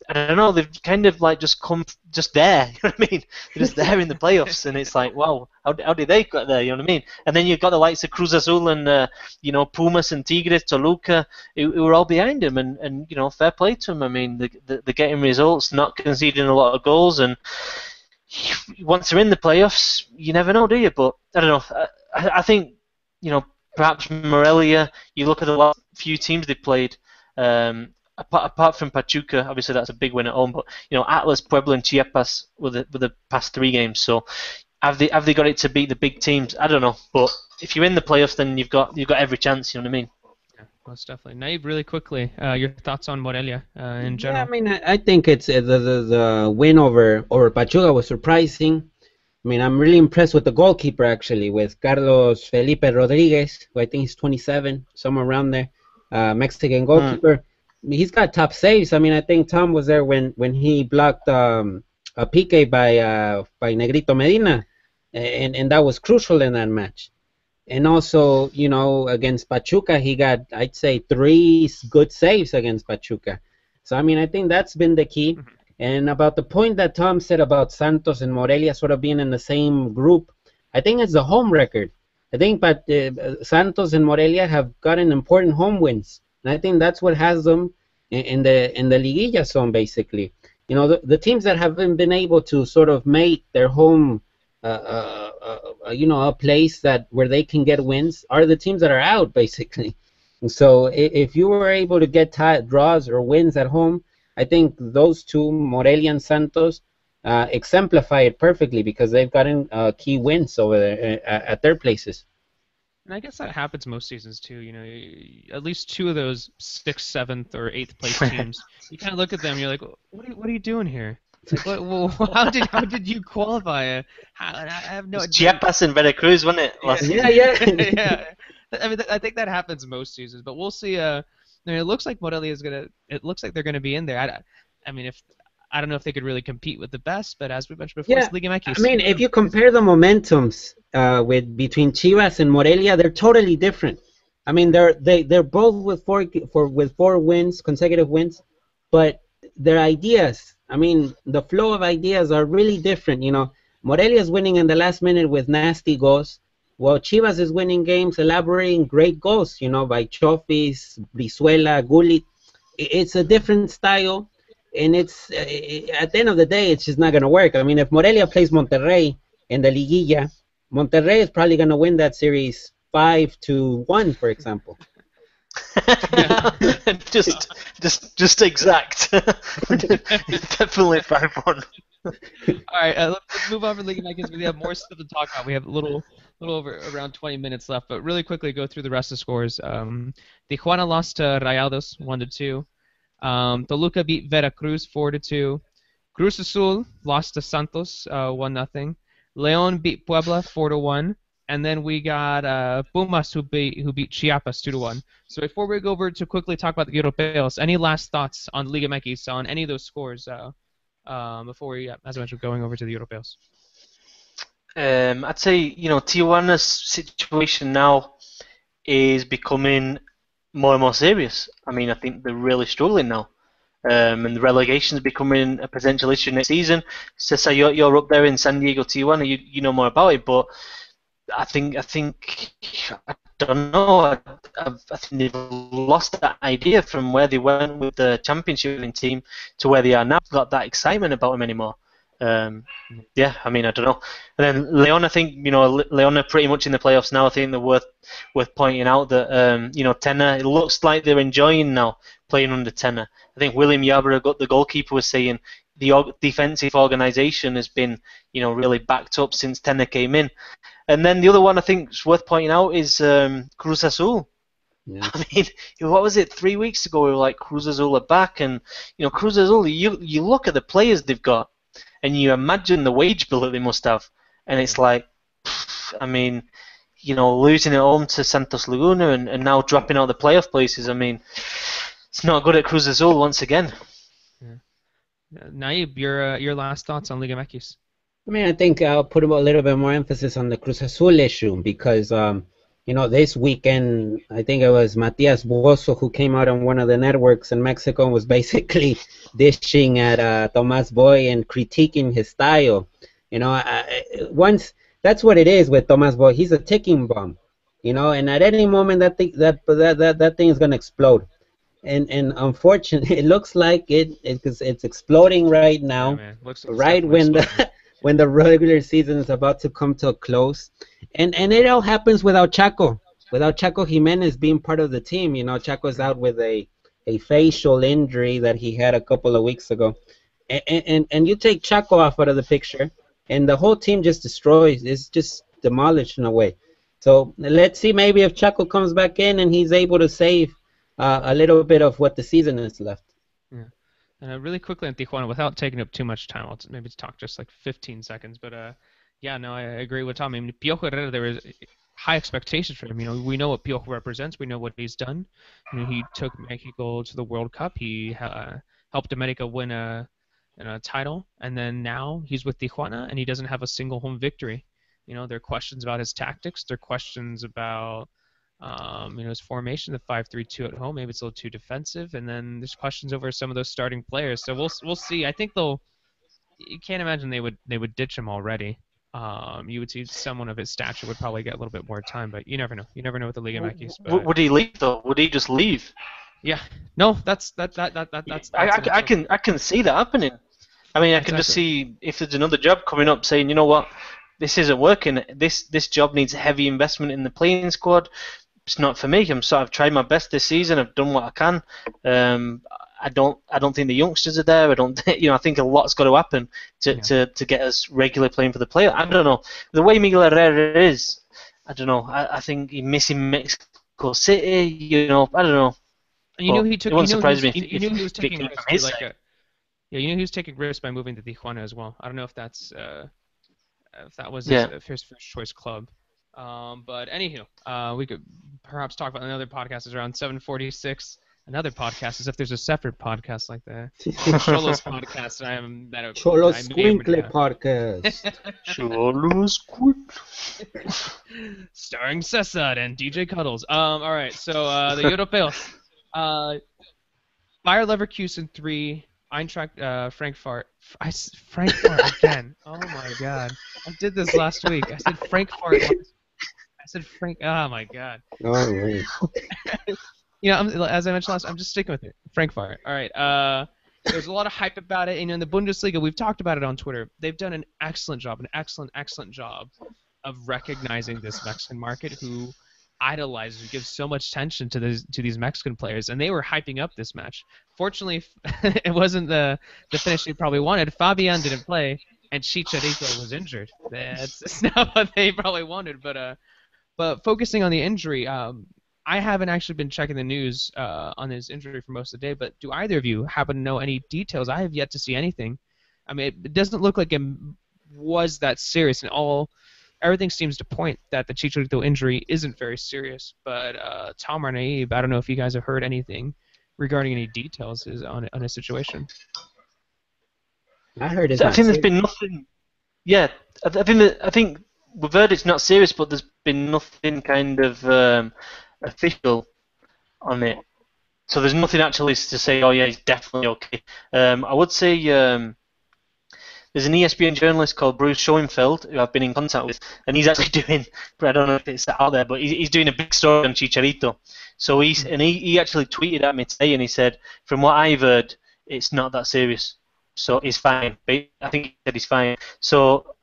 I don't know. They've kind of like just come just there. (laughs) You know what I mean? They're just there in the playoffs, and it's like, wow, how, how did they get there? You know what I mean? And then you've got the likes of Cruz Azul and uh, you know Pumas and Tigres, Toluca, who, who are all behind him, and, and you know fair play to them. I mean, they, they, they're getting results, not conceding a lot of goals, and once they're in the playoffs, you never know, do you? But I don't know. I I think you know perhaps Morelia. You look at the last few teams they played. Um, apart, apart from Pachuca, obviously that's a big win at home. But you know, Atlas, Puebla, and Chiapas were the were the past three games. So have they have they got it to beat the big teams? I don't know. But if you're in the playoffs, then you've got you've got every chance. You know what I mean? Yeah, most definitely. Naib, really quickly, uh, your thoughts on Morelia uh, in Yeah, general? I mean, I, I think it's uh, the, the the win over over Pachuca was surprising. I mean, I'm really impressed with the goalkeeper actually, with Carlos Felipe Rodriguez, who I think he's 27, somewhere around there, uh, Mexican goalkeeper. He's got top saves. I mean, I think Tom was there when when he blocked um, a PK by uh, by Negrito Medina, and and that was crucial in that match. And also, you know, against Pachuca, he got I'd say three good saves against Pachuca. So I mean, I think that's been the key. And about the point that Tom said about Santos and Morelia sort of being in the same group, I think it's the home record. I think but uh, Santos and Morelia have gotten important home wins, and I think that's what has them in, in the in the liguilla zone basically. You know, the, the teams that haven't been able to sort of make their home, uh, uh, uh, you know, a place that where they can get wins are the teams that are out (laughs) basically. And so if you were able to get draws or wins at home, I think those two, Morelia and Santos, uh, exemplify it perfectly because they've gotten uh, key wins over there uh, at their places. And I guess that happens most seasons too. You know, at least two of those sixth, seventh, or eighth place (laughs) teams. you kind of look at them, you're like, what are, you- what are you doing here? Like, what, well, how did how did you qualify? Uh, How, I have no. It's Chiapas and Veracruz, wasn't it? Last Yeah, yeah. yeah. (laughs) I mean, I think that happens most seasons, but we'll see. Uh, I mean, it looks like Morelia is gonna. It looks like they're gonna be in there. I, I mean, if I don't know if they could really compete with the best, but as we mentioned before, Yeah, Liga MX. I mean, if you compare the momentums uh, with between Chivas and Morelia, they're totally different. I mean, they're they they're both with four for with four wins, consecutive wins, but their ideas. I mean, the flow of ideas are really different. You know, Morelia is winning in the last minute with nasty goals, while Chivas is winning games, elaborating great goals. You know, by Chofis, Brizuela, Gullit. It's a different style and it's uh, at the end of the day, it's just not going to work. I mean, if Morelia plays Monterrey in the Liguilla, Monterrey is probably going to win that series five to one, for example. (laughs) just, just, just exact. (laughs) Definitely five one. All right, uh, let's, let's move on from Liga MX. We have more stuff to talk about. We have a little, little over around 20 minutes left, but really quickly go through the rest of the scores. Um, Tijuana lost to Rayados one to two. Um, Toluca beat Veracruz four to two. Cruz Azul lost to Santos uh, one nothing. Leon beat Puebla four to one. And then we got uh, Pumas who beat who beat Chiapas two to one. So before we go over to quickly talk about the Europeos, any last thoughts on Liga MX on any of those scores? Uh, um, before we, uh, as I mentioned, going over to the Europeos. Um, I'd say you know Tijuana's situation now is becoming more and more serious. I mean, I think they're really struggling now, um, and the relegation is becoming a potential issue next season. So, so you're, you're up there in San Diego, Tijuana. You you know more about it, but I think I think I don't know. I, I've, I think they've lost that idea from where they went with the championship team to where they are now. Got that excitement about them anymore. Um, yeah, I mean, I don't know. And then Leon, I think you know, Leon are pretty much in the playoffs now. I think they're worth worth pointing out that um, you know, Tena. It looks like they're enjoying now playing under Tena. I think William Yarbrough, got the goalkeeper, was saying the defensive organisation has been you know really backed up since Tena came in. And then the other one I think is worth pointing out is um, Cruz Azul. Yeah. (laughs) I mean, what was it? Three weeks ago, we were like Cruz Azul are back, and you know, Cruz Azul. You you look at the players they've got, and you imagine the wage bill that they must have, and it's like, pff, I mean, you know, losing at home to Santos Laguna and, and now dropping out of the playoff places. I mean, it's not good at Cruz Azul once again. Uh, Naib, your uh, your last thoughts on Liga MX? I mean, I think I'll put a little bit more emphasis on the Cruz Azul issue because, um, you know, this weekend, I think it was Matias Vuoso who came out on one of the networks in Mexico and was basically (laughs) dishing at uh, Tomas Boy and critiquing his style. You know, I, once that's what it is with Tomas Boy. He's a ticking bomb. You know, and at any moment that thing that that that, that thing is gonna explode. And and unfortunately, (laughs) it looks like it it's, it's exploding right now Yeah. Looks, right when the. (laughs) when the regular season is about to come to a close, and and it all happens without Chaco, without Chaco Gimenez being part of the team. You know, Chaco's out with a a facial injury that he had a couple of weeks ago, and and and you take Chaco off out of the picture, and the whole team just destroys. It's just demolished in a way. So let's see maybe if Chaco comes back in and he's able to save uh, a little bit of what the season is left. Uh, really quickly on Tijuana, without taking up too much time, I'll maybe talk just like 15 seconds. But uh, yeah, no, I agree with Tom. I mean, Piojo Herrera, there was high expectations for him. You know, we know what Piojo represents. We know what he's done. You know, he took Mexico to the World Cup. He uh, helped America win a, a title, and then now he's with Tijuana, and he doesn't have a single home victory. You know, there are questions about his tactics. There are questions about um, you know, his formation, the five-three-two at home, maybe it's a little too defensive, and then there's questions over some of those starting players. So we'll we'll see. I think they'll. You can't imagine they would they would ditch him already. Um, you would see someone of his stature would probably get a little bit more time, but you never know. You never know with the Liga MX. But would he leave though? Would he just leave? yeah, no, that's that that that, that that's. I, that's I, I can I can see that happening. I mean, I can just see if there's another job coming up, saying, you know what, this isn't working. This this job needs heavy investment in the playing squad. It's not for me. I'm so I've tried my best this season. I've done what I can. Um, I don't I don't think the youngsters are there. I don't (laughs) you know I think a lot's got to happen to, Yeah. to, to get us regularly playing for the player. I don't know the way Miguel Herrera is. I don't know. I, I think he's missing Mexico City. You know I don't know. And you Well, knew he took. it wouldn't surprise me you, if- knew he was taking risks like a, Yeah, you knew he was taking risks by moving to Tijuana as well. I don't know if that's uh, if that was Yeah. his, his first choice club. Um, but anywho, uh, we could perhaps talk about another podcast is around 746. Another podcast as if there's a separate podcast like the (laughs) Cholos podcast. I am that Cholo I may or may Squinkle not- podcast. (laughs) Cholos quick. (laughs) starring Cesar and DJ Cuddles. Um, all right, so uh, the Europeos. Uh, Bayer Leverkusen three, Eintracht uh, Frankfurt. I s- Frankfurt again. Oh my god, I did this last week. I said Frankfurt. last- I said Frank. Oh my god. All right. (laughs) You know, I'm, as I mentioned last, I'm just sticking with it. Frank Frankfurt. All right. Uh, there's a lot of hype about it. And in the Bundesliga, we've talked about it on Twitter. They've done an excellent job, an excellent, excellent job of recognizing this Mexican market who idolizes, who gives so much attention to these to these Mexican players, and they were hyping up this match. Fortunately, (laughs) it wasn't the the finish they probably wanted. Fabian didn't play, and Chicharito was injured. That's, that's (laughs) not what they probably wanted. But uh, but focusing on the injury, um, I haven't actually been checking the news uh, on his injury for most of the day. But do either of you happen to know any details? I have yet to see anything. I mean, it, it doesn't look like it was that serious, and all everything seems to point that the Chicharito injury isn't very serious. But uh, Tom or Naib, I don't know if you guys have heard anything regarding any details is on on his situation. I heard it's I not think there's been nothing. Yeah, I, th- I think that, I think we've heard it's not serious, but there's been nothing kind of um, official on it. So there's nothing actually to say. Oh yeah, he's definitely okay. Um, I would say um, there's an ESPN journalist called Bruce Schoenfeld who I've been in contact with, and he's actually (laughs) doing. I don't know if it's out there, but he's, he's doing a big story on Chicharito. So he's and he, he actually tweeted at me today, and he said, from what I've heard, it's not that serious. So he's fine. I think he said he's fine. So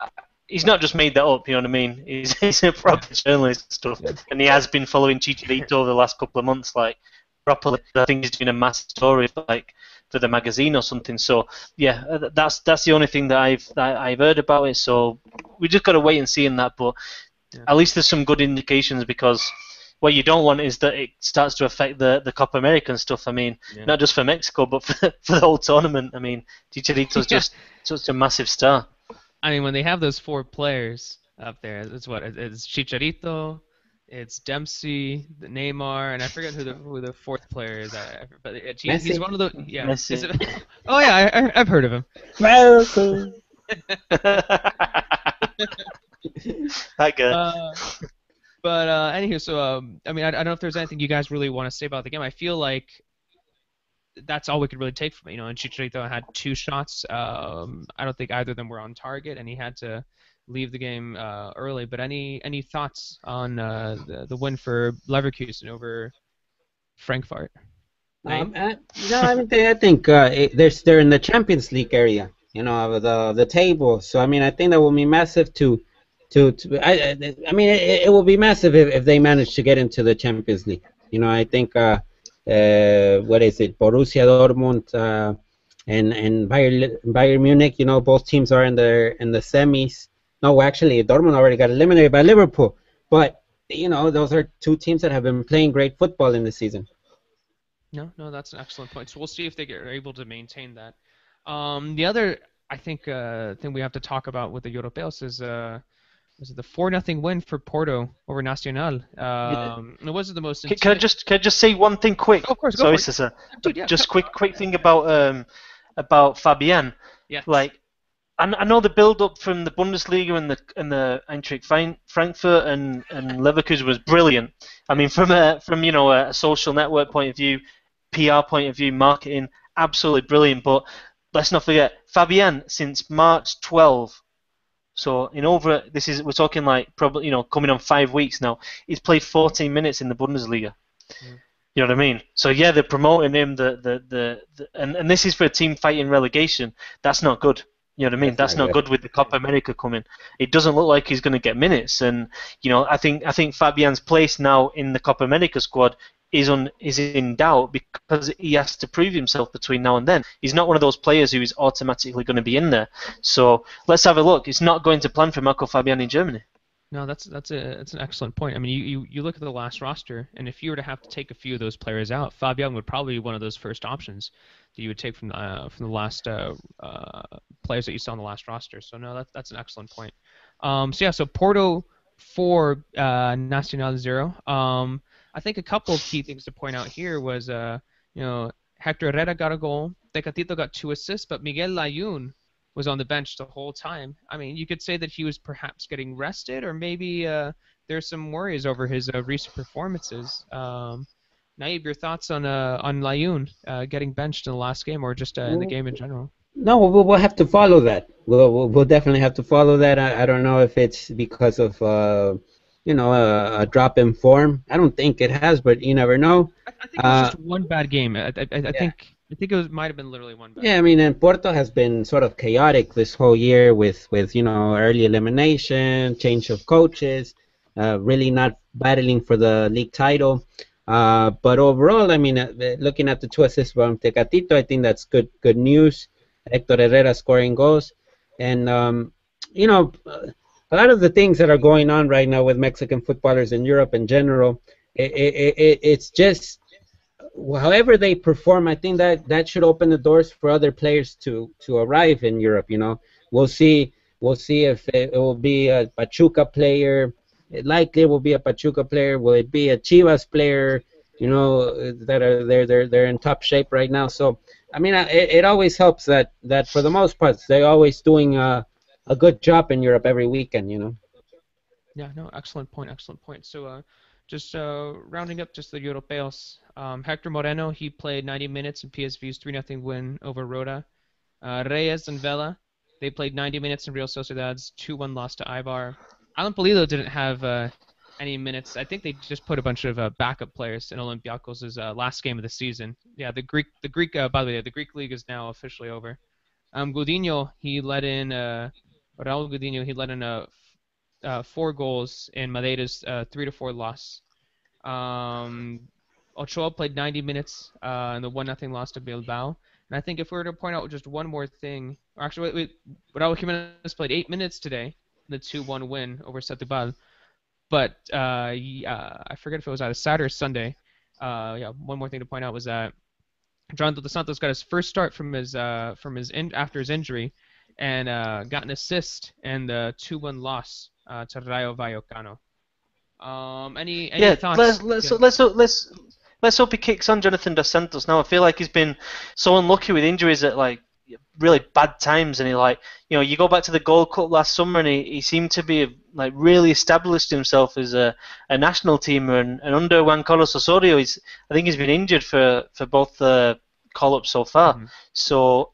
he's not just made that up. You know what I mean? He's, (laughs) he's a proper journalist and stuff, Yeah. and he has been following Chicharito over the last couple of months, like properly. I think he's doing a mass story like for the magazine or something. So yeah, uh, that's that's the only thing that I've that I've heard about it. So we just got to wait and see in that. But Yeah. at least there's some good indications because. What you don't want is that it starts to affect the, the Copa American stuff. I mean, Yeah. not just for Mexico, but for, (laughs) for the whole tournament. I mean, Chicharito's (laughs) Yeah. just such a massive star. I mean, when they have those four players up there, it's what it's Chicharito, it's Dempsey, the Neymar, and I forget who the who the fourth player is. I, I- but it, he- he's one of the yeah. Messi. it- (laughs) oh yeah, I, I, I've heard of him. Welcome. that guy. Uh, but uh, anywho, so um, I mean, I, I don't know if there's anything you guys really want to say about the game. I feel like that's all we could really take from it. You know, and Chicharito had two shots. Um, I don't think either of them were on target, and he had to leave the game uh, early. But any any thoughts on uh, the the win for Leverkusen over Frankfurt? Um, uh, no, I mean, they, I think uh, it, they're they're in the Champions League area, you know, of the the table. So I mean, I think that will be massive to, to, to I, I- I mean, it, it will be massive if, if they manage to get into the Champions League. You know, I think uh, what is it, Borussia Dortmund uh, and and Bayern Bayern Munich. You know, both teams are in the in the semis. No, actually, Dortmund already got eliminated by Liverpool. But you know, those are two teams that have been playing great football in the season. No, no, that's an excellent point. So we'll see if they get, able to maintain that. Um, the other, I think, uh, thing we have to talk about with the Europeos is uh, was it the four nothing win for Porto over Nacional? Um, it wasn't the most. Can, can I just can I just say one thing quick? Of course, go Sorry. Cesar. Dude, yeah, just quick quick thing about um about Fabian. Yes. Like, I, I know the build up from the Bundesliga and the and the Eintracht Frankfurt and and (laughs) Leverkusen was brilliant. I mean, from a from you know a social network point of view, PR point of view, marketing, absolutely brilliant. But let's not forget Fabian since March 12. So in over this is we're talking like probably you know coming on five weeks now. He's played 14 minutes in the Bundesliga. Mm. You know what I mean? So yeah, they're promoting him. The the, the, the and, and this is for a team fighting relegation. That's not good. You know what I mean? That's That's, not not good. good with the Copa America coming. It doesn't look like he's going to get minutes. And you know, I think I think Fabian's place now in the Copa America squad is on is in doubt because he has to prove himself between now and then. He's not one of those players who is automatically going to be in there. So let's have a look. It's not going to plan for Marco Fabian in Germany. No, that's that's a that's an excellent point. I mean, you, you, you look at the last roster, and if you were to have to take a few of those players out, Fabian would probably be one of those first options that you would take from uh, from the last uh, uh, players that you saw on the last roster. So no, that's that's an excellent point. Um, so yeah, so Porto for uh, Nacional zero. Um, I think a couple of key (sighs) things to point out here was, uh, you know, Hector Herrera got a goal, Tecatito got two assists, but Miguel Layun was on the bench the whole time. I mean, you could say that he was perhaps getting rested, or maybe uh, there's some worries over his uh, recent performances. Um, Naib, your thoughts on uh, on Layun uh, getting benched in the last game, or just uh, in the game in general? No, we'll, we'll have to follow that. We'll, we'll, definitely have to follow that. I, I don't know if it's because of uh, you know a, a drop in form. I don't think it has, but you never know. I, I think it was Uh, just one bad game. I, I, I I think I think it was might have been literally one bad. Yeah, I mean, and Porto has been sort of chaotic this whole year with, with you know early elimination, change of coaches, uh, really not battling for the league title. Uh, but overall, I mean, uh, looking at the two assists from Tecatito, I think that's good good news. Hector Herrera scoring goals, and um, you know, a lot of the things that are going on right now with Mexican footballers in Europe in general, it, it, it, it's just however they perform, I think that that should open the doors for other players to to arrive in Europe. You know, we'll see. We'll see if it, it will be a Pachuca player. It likely will be a Pachuca player. Will it be a Chivas player? You know, that are they're they're they're in top shape right now. So I mean, it, it always helps that that for the most part they're always doing a a good job in Europe every weekend. You know. Yeah, no, excellent point, excellent point. So, uh, just uh, rounding up just the Europeos, um, Hector Moreno, he played 90 minutes in PSV's 3-0 win over Roda. Uh, Reyes and Vela, they played 90 minutes in Real Sociedad's 2-1 loss to Eibar. Alan Pulido didn't have uh, any minutes. I think they just put a bunch of uh, backup players in Olympiacos' uh, last game of the season. Yeah, the Greek, the Greek, uh, by the way, the Greek league is now officially over. Um, Gudiño, he let in, uh, Raul Gudiño, he let in a uh, four goals in Madeira's uh, three to four loss. Um, Ochoa played 90 minutes uh, in the one nothing loss to Bilbao. And I think if we were to point out just one more thing, actually, wait, wait, Raul Jimenez played eight minutes today in the 2-1 win over Setúbal. But uh, yeah, I forget if it was either Saturday or Sunday. Uh, yeah, one more thing to point out was that John Dos Santos got his first start from his uh, from his in- after his injury, and uh, got an assist in the 2-1 loss uh, to Rayo Vallecano. Um, any any yeah, thoughts? let's let's Yeah. let's let's let's hope he kicks on Jonathan Dos Santos. Now I feel like he's been so unlucky with injuries at like really bad times, and he like you know you go back to the Gold Cup last summer, and he, he seemed to be like really established himself as a, a national teamer, and, and under Juan Carlos Osorio, he's I think he's been injured for for both the call ups so far. Mhm. So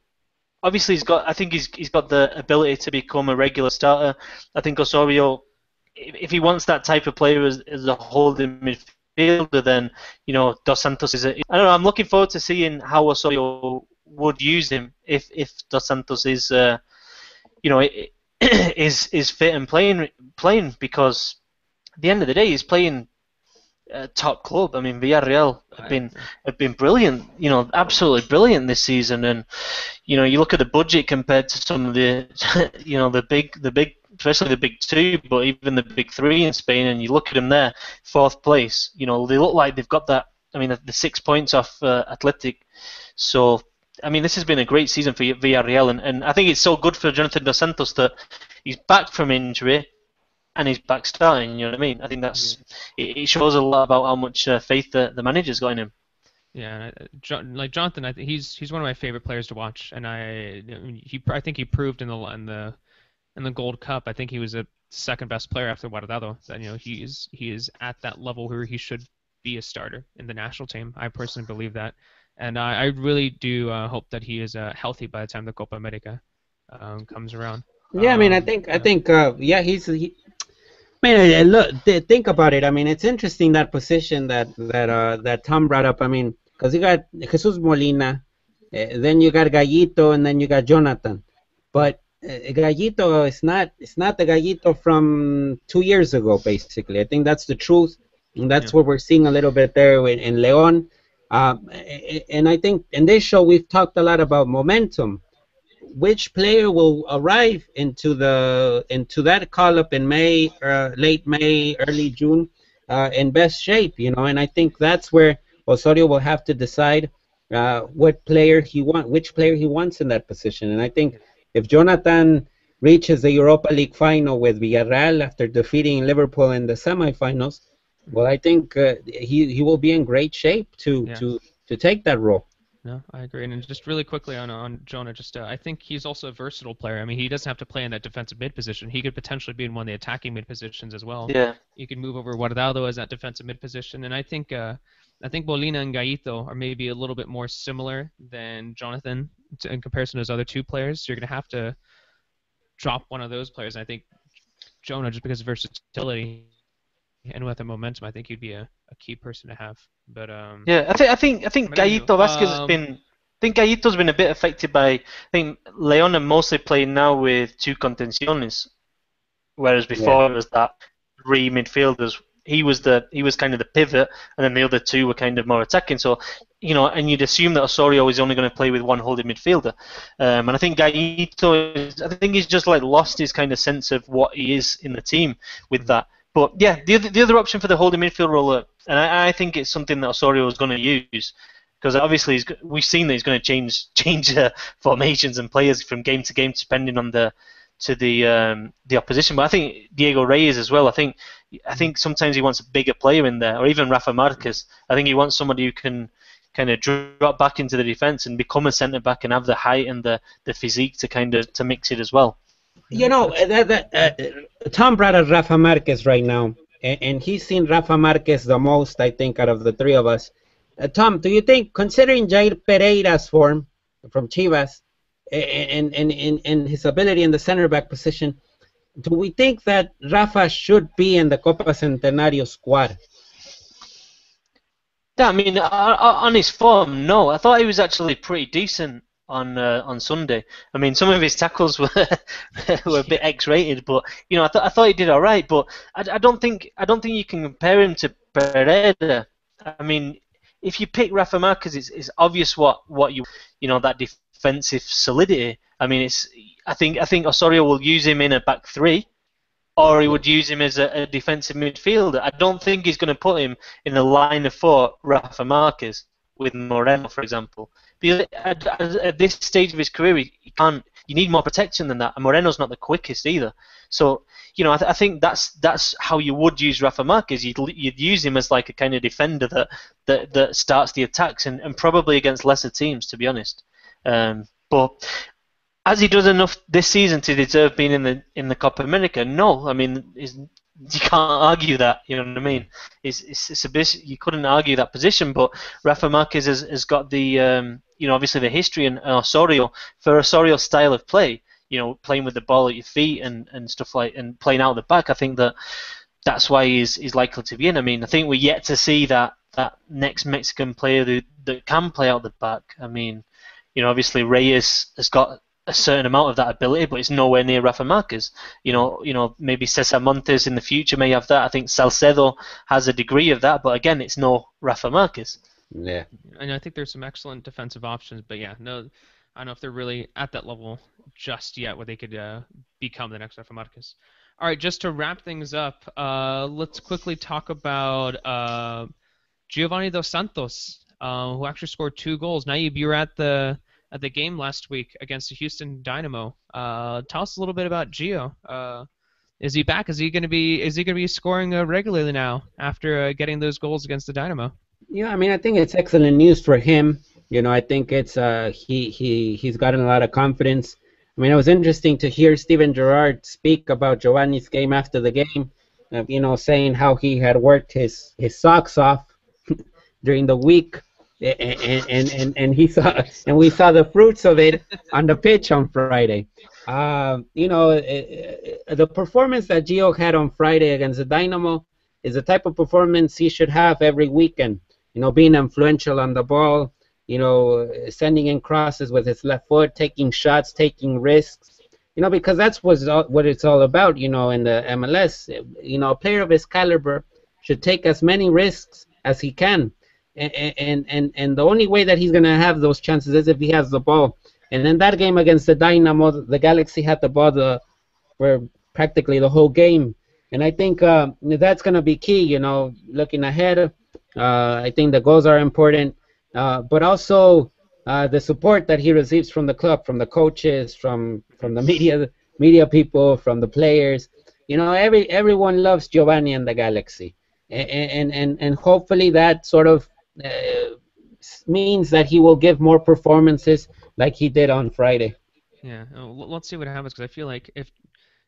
obviously he's got I think he's he's got the ability to become a regular starter. I think Osorio if if he wants that type of player as, as a holding midfielder, then you know Dos Santos is. A, I don't know. I'm looking forward to seeing how Osorio would use him if if Dos Santos is, uh, you know, (clears throat) is is fit and playing playing because at the end of the day he's playing a top club. I mean Villarreal have been have been brilliant. You know, absolutely brilliant this season. And you know, you look at the budget compared to some of the, (laughs) you know, the big the big especially the big two, but even the big three in Spain, and you look at them there, fourth place. You know, they look like they've got that. I mean, the, the six points off uh, Athletic. So, I mean, this has been a great season for Villarreal, and, and I think it's so good for Jonathan Dos Santos that he's back from injury and he's back starting. You know what I mean? I think that's it, it shows a lot about how much uh, faith the, the manager's got in him. Yeah, John, like Jonathan, I think he's he's one of my favorite players to watch, and I he I think he proved in the in the in the Gold Cup. I think he was a second best player after Guardado. That you know he is he is at that level where he should be a starter in the national team. I personally believe that, and I, I really do uh, hope that he is uh, healthy by the time the Copa America um, comes around. Yeah, I mean, I Um, think I think uh, yeah, he's. He, I mean, uh, look, th- think about it. I mean, it's interesting that position that that uh, that Tom brought up. I mean, because you got Jesus Molina, uh, then you got Gallito, and then you got Jonathan. But uh, Gallito is not it's not the Gallito from two years ago, basically. I think that's the truth, and that's Yeah. what we're seeing a little bit there in, in Leon. Um, and I think in this show we've talked a lot about momentum which player will arrive into the into that call up in May, uh, late May, early June, uh, in best shape, you know. And I think that's where Osorio will have to decide uh, what player he want, which player he wants in that position. And I think if Jonathan reaches the Europa League final with Villarreal after defeating Liverpool in the semifinals, well, I think uh, he he will be in great shape to Yeah. to to take that role. No, I agree. And just really quickly on on Jonah, just uh, I think he's also a versatile player. I mean, he doesn't have to play in that defensive mid position. He could potentially be in one of the attacking mid positions as well. Yeah. You could move over Guardado as that defensive mid position, and I think uh, I think Molina and Gallito are maybe a little bit more similar than Jonathan to, in comparison to those other two players. So you're gonna have to drop one of those players. And I think Jonah, just because of versatility and with the momentum, I think he'd be a, a key person to have. But um, Yeah, I think I think I think But anyway, Gallito Vasquez has um, been. I think Gallito's been a bit affected by. I think Leon are mostly playing now with two contenciones, whereas before it was that three midfielders. He was the he was kind of the pivot, and then the other two were kind of more attacking. So, you know, and you'd assume that Osorio is only going to play with one holding midfielder. Um, and I think Gallito, is, I think he's just like lost his kind of sense of what he is in the team with that. But yeah, the other, the other option for the holding midfield role, and I, I think it's something that Osorio is going to use because obviously we've seen that he's going to change (laughs) change uh, formations and players from game to game depending on the to the um, the opposition. But I think Diego Reyes as well. I think I think sometimes he wants a bigger player in there, or even Rafa Marquez. I think he wants somebody who can kind of drop back into the defence and become a centre back and have the height and the, the physique to kind of to mix it as well. You know, uh, that, that, uh, Tom brought up Rafa Marquez right now, and, and he's seen Rafa Marquez the most, I think, out of the three of us. Uh, Tom, do you think, considering Jair Pereira's form from Chivas and, and, and, and his ability in the center back position, do we think that Rafa should be in the Copa Centenario squad? Yeah, I mean, uh, uh, on his form, no. I thought he was actually pretty decent on uh, on Sunday. I mean, some of his tackles (laughs) were were a bit X-rated, but you know, I, th- I thought he did all right. But I, I don't think I don't think you can compare him to Pereira. I mean, if you pick Rafa Marquez, it's, it's obvious what, what you you know that defensive solidity. I mean, it's I think I think Osorio will use him in a back three, or he would use him as a, a defensive midfielder. I don't think he's going to put him in the line of four, Rafa Marquez with Moreno, for example. At, at, this stage of his career, he, he can't. You need more protection than that, and Moreno's not the quickest either. So you know, I, th- I think that's that's how you would use Rafa Marquez. You'd you'd use him as like a kind of defender that that, that starts the attacks, and, and probably against lesser teams, to be honest. Um, but has he done enough this season to deserve being in the in the Copa America? No, I mean, (laughs) you can't argue that. You know what I mean? It's it's, it's a bit, you couldn't argue that position. But Rafa Marquez has, has got the um, you know obviously the history and, Osorio for Osorio's style of play. You know, playing with the ball at your feet and, and stuff like and playing out the back. I think that that's why he's he's likely to be in. I mean, I think we're yet to see that that next Mexican player that, that can play out the back. I mean, you know, obviously Reyes has got a certain amount of that ability, but it's nowhere near Rafa Marquez. You know, you know, maybe Cesar Montes in the future may have that. I think Salcedo has a degree of that, but again, it's no Rafa Marquez. Yeah. And I think there's some excellent defensive options, but yeah, no, I don't know if they're really at that level just yet where they could uh, become the next Rafa Marquez. All right, just to wrap things up, uh, let's quickly talk about uh, Giovanni Dos Santos, uh, who actually scored two goals. Naib, you were at the at the game last week against the Houston Dynamo. Uh, tell us a little bit about Gio. Uh, is he back? Is he going to be? Is he going to be scoring uh, regularly now after uh, getting those goals against the Dynamo? Yeah, I mean, I think it's excellent news for him. You know, I think it's uh, he he he's gotten a lot of confidence. I mean, it was interesting to hear Steven Gerrard speak about Giovanni's game after the game. Uh, you know, saying how he had worked his his socks off (laughs) during the week, and and, and he saw and we saw the fruits of it on the pitch on Friday. Uh, you know, uh, uh, the performance that Gio had on Friday against the Dynamo is the type of performance he should have every weekend. You know, being influential on the ball, you know, sending in crosses with his left foot, taking shots, taking risks. You know, because that's what's all, what it's all about. You know, in the MLS, you know, a player of his caliber should take as many risks as he can, and and and, the only way that he's gonna have those chances is if he has the ball. And in that game against the Dynamo, the Galaxy had the ball the, for practically the whole game. And I think uh, that's going to be key, you know, looking ahead. Uh, I think the goals are important, uh, but also uh, the support that he receives from the club, from the coaches, from from the (laughs) media, media people, from the players. You know, every everyone loves Giovanni and the Galaxy, and and and, hopefully that sort of means that he will give more performances like he did on Friday. Yeah, uh, let's see what happens because I feel like if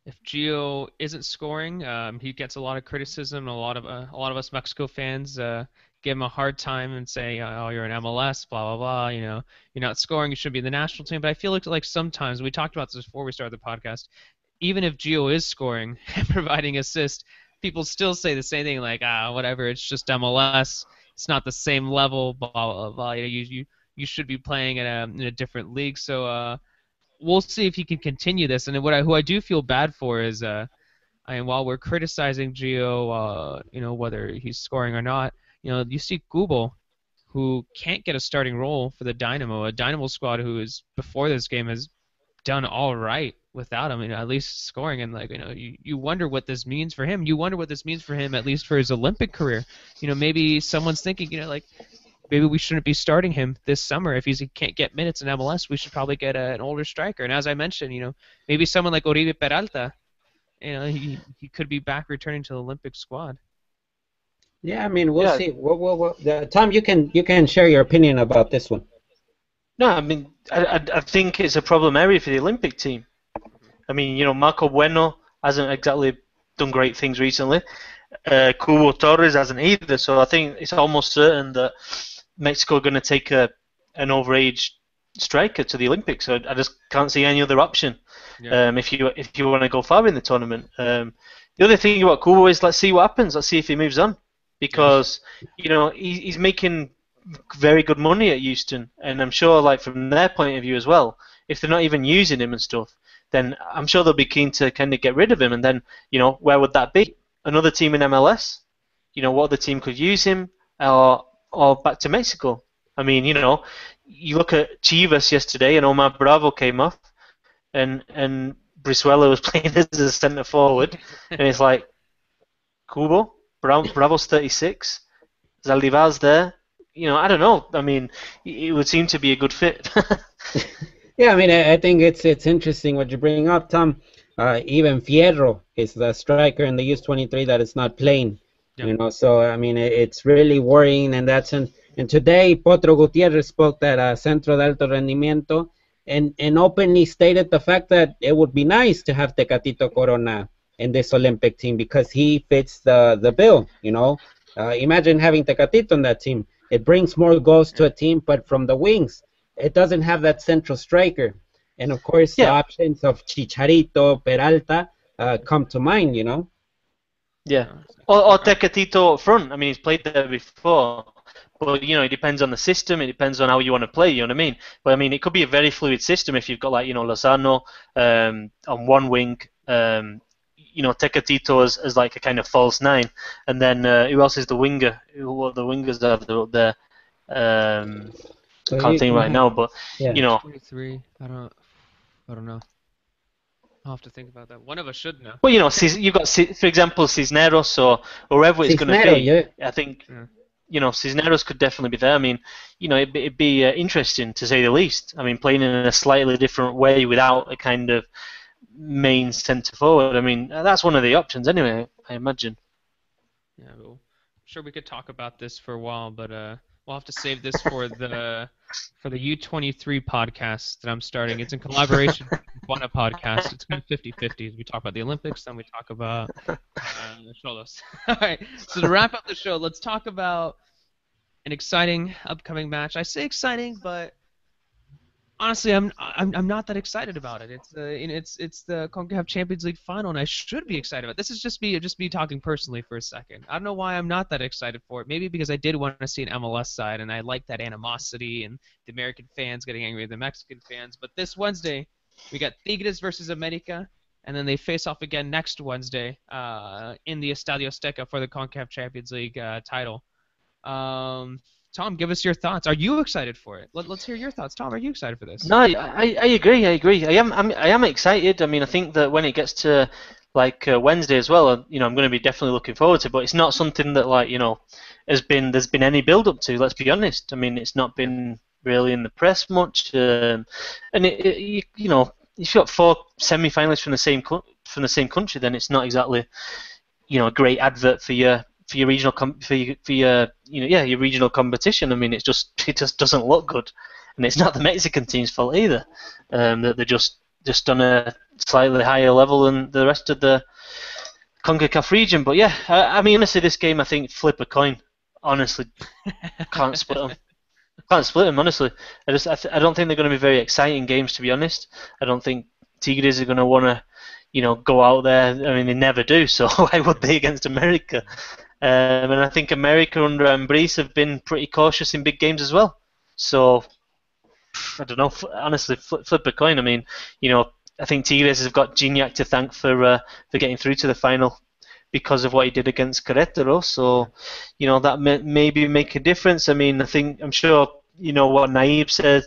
if Gio isn't scoring, um, he gets a lot of criticism. A lot of uh, a lot of us Mexico fans uh, give him a hard time and say, "Oh, you're an MLS, blah blah blah." You know, you're not scoring. You should be in the national team. But I feel like like sometimes we talked about this before we started the podcast. Even if Gio is scoring (laughs) and providing assist, people still say the same thing, like, "Ah, whatever. It's just MLS. It's not the same level." Blah blah blah. You you you should be playing in a in a different league. So. uh we'll see if he can continue this. And what I, who I do feel bad for is, uh, I mean, while we're criticizing Gio, uh, you know, whether he's scoring or not, you know, you see Cubo, who can't get a starting role for the Dynamo, a Dynamo squad who is before this game has done all right without him, you know, at least scoring. And like, you know, you, you wonder what this means for him. You wonder what this means for him, at least for his Olympic career. You know, maybe someone's thinking, you know, like maybe we shouldn't be starting him this summer if he can't get minutes in MLS. We should probably get a, an older striker. And as I mentioned, you know, maybe someone like Oribe Peralta, you know, he he could be back returning to the Olympic squad. Yeah, I mean, we'll yeah. see. We'll, we'll, we'll, uh, Tom, you can you can share your opinion about this one. No, I mean, I, I, I think it's a problem area for the Olympic team. I mean, you know, Marco Bueno hasn't exactly done great things recently. Uh, Cubo Torres hasn't either, so I think it's almost certain that Mexico are going to take a an overage striker to the Olympics. So I just can't see any other option yeah. um, if you if you want to go far in the tournament. Um, the other thing about Cubo is let's see what happens. Let's see if he moves on because you know he, he's making very good money at Houston, and I'm sure like from their point of view as well, if they're not even using him and stuff, then I'm sure they'll be keen to kind of get rid of him. And then you know where would that be? Another team in MLS? You know what other team could use him? Or or back to Mexico. I mean, you know, you look at Chivas yesterday, and Omar Bravo came off, and and Brizuela was (laughs) playing as a centre forward, and it's like, Cubo, Bravo, Bravo's 36, Zaldivar's there. You know, I don't know. I mean, it would seem to be a good fit. (laughs) yeah, I mean, I think it's it's interesting what you bring up, Tom. Uh, even Fierro is the striker in the U23 that is not playing. Yeah. You know, so I mean, it's really worrying in that sense. And today, Potro Gutierrez spoke at a Centro de Alto Rendimiento and, and openly stated the fact that it would be nice to have Tecatito Corona in this Olympic team because he fits the, the bill, you know. Uh, imagine having Tecatito on that team. It brings more goals to a team, but from the wings, it doesn't have that central striker. And of course, yeah. the options of Chicharito, Peralta uh, come to mind, you know. Yeah, or, or Tecatito up front. I mean, he's played there before, but you know, it depends on the system. It depends on how you want to play. You know what I mean? But I mean, it could be a very fluid system if you've got like you know Lozano um, on one wing, um, you know Tecatito as, as like a kind of false nine, and then uh, who else is the winger? Who are the wingers that are there? Um, I can't think right now, but yeah. you know. 23. I don't. I don't know. I'll have to think about that. One of us should know. Well, you know, you've got, for example, Cisneros or, or whoever it's going to be. Yeah. I think, yeah. you know, Cisneros could definitely be there. I mean, you know, it'd, it'd be uh, interesting to say the least. I mean, playing in a slightly different way without a kind of main centre forward. I mean, that's one of the options anyway, I imagine. Yeah, well, I'm sure we could talk about this for a while, but uh, we'll have to save this for the for the U23 podcast that I'm starting. It's in collaboration with Buena Podcast. It's to be 50-50. We talk about the Olympics, then we talk about uh, Xolos. (laughs) All right. So to wrap up the show, let's talk about an exciting upcoming match. I say exciting, but honestly, I'm I'm, I'm not that excited about it. It's the it's it's the Concacaf Champions League final, and I should be excited about. It. This is just me just me talking personally for a second. I don't know why I'm not that excited for it. Maybe because I did want to see an MLS side, and I like that animosity and the American fans getting angry at the Mexican fans. But this Wednesday, we got Tigres versus America, and then they face off again next Wednesday uh, in the Estadio Azteca for the Concacaf Champions League uh, title. Um, Tom, give us your thoughts. Are you excited for it? Let, us hear your thoughts. Tom, are you excited for this? No, I, I agree. I agree. I am I'm, I am excited. I mean, I think that when it gets to like uh, Wednesday as well, uh, you know, I'm going to be definitely looking forward to. it, But it's not something that like you know has been there's been any build up to. Let's be honest. I mean, it's not been really in the press much, um, and it, it, you, you know if you've got four semi-finalists from the same from the same country, then it's not exactly you know a great advert for your for your regional com- for your, for your you know yeah your regional competition. I mean, it's just it just doesn't look good, and it's not the Mexican team's fault either. Um, that they're just just on a slightly higher level than the rest of the CONCACAF region. But yeah, I, I mean, honestly, this game I think flip a coin. Honestly, (laughs) can't split them. Can't split them. Honestly, I just I, th- I don't think they're going to be very exciting games. To be honest, I don't think Tigres are going to want to, you know, go out there. I mean, they never do. (laughs) So why would they against America? Um, and I think America under Ambriz have been pretty cautious in big games as well. So I don't know. Honestly, flip, flip a coin. I mean, you know, I think Tigres have got Gignac to thank for uh, for getting through to the final because of what he did against Querétaro. So, you know, that may maybe make a difference. I mean, I think I'm sure you know what Naib said.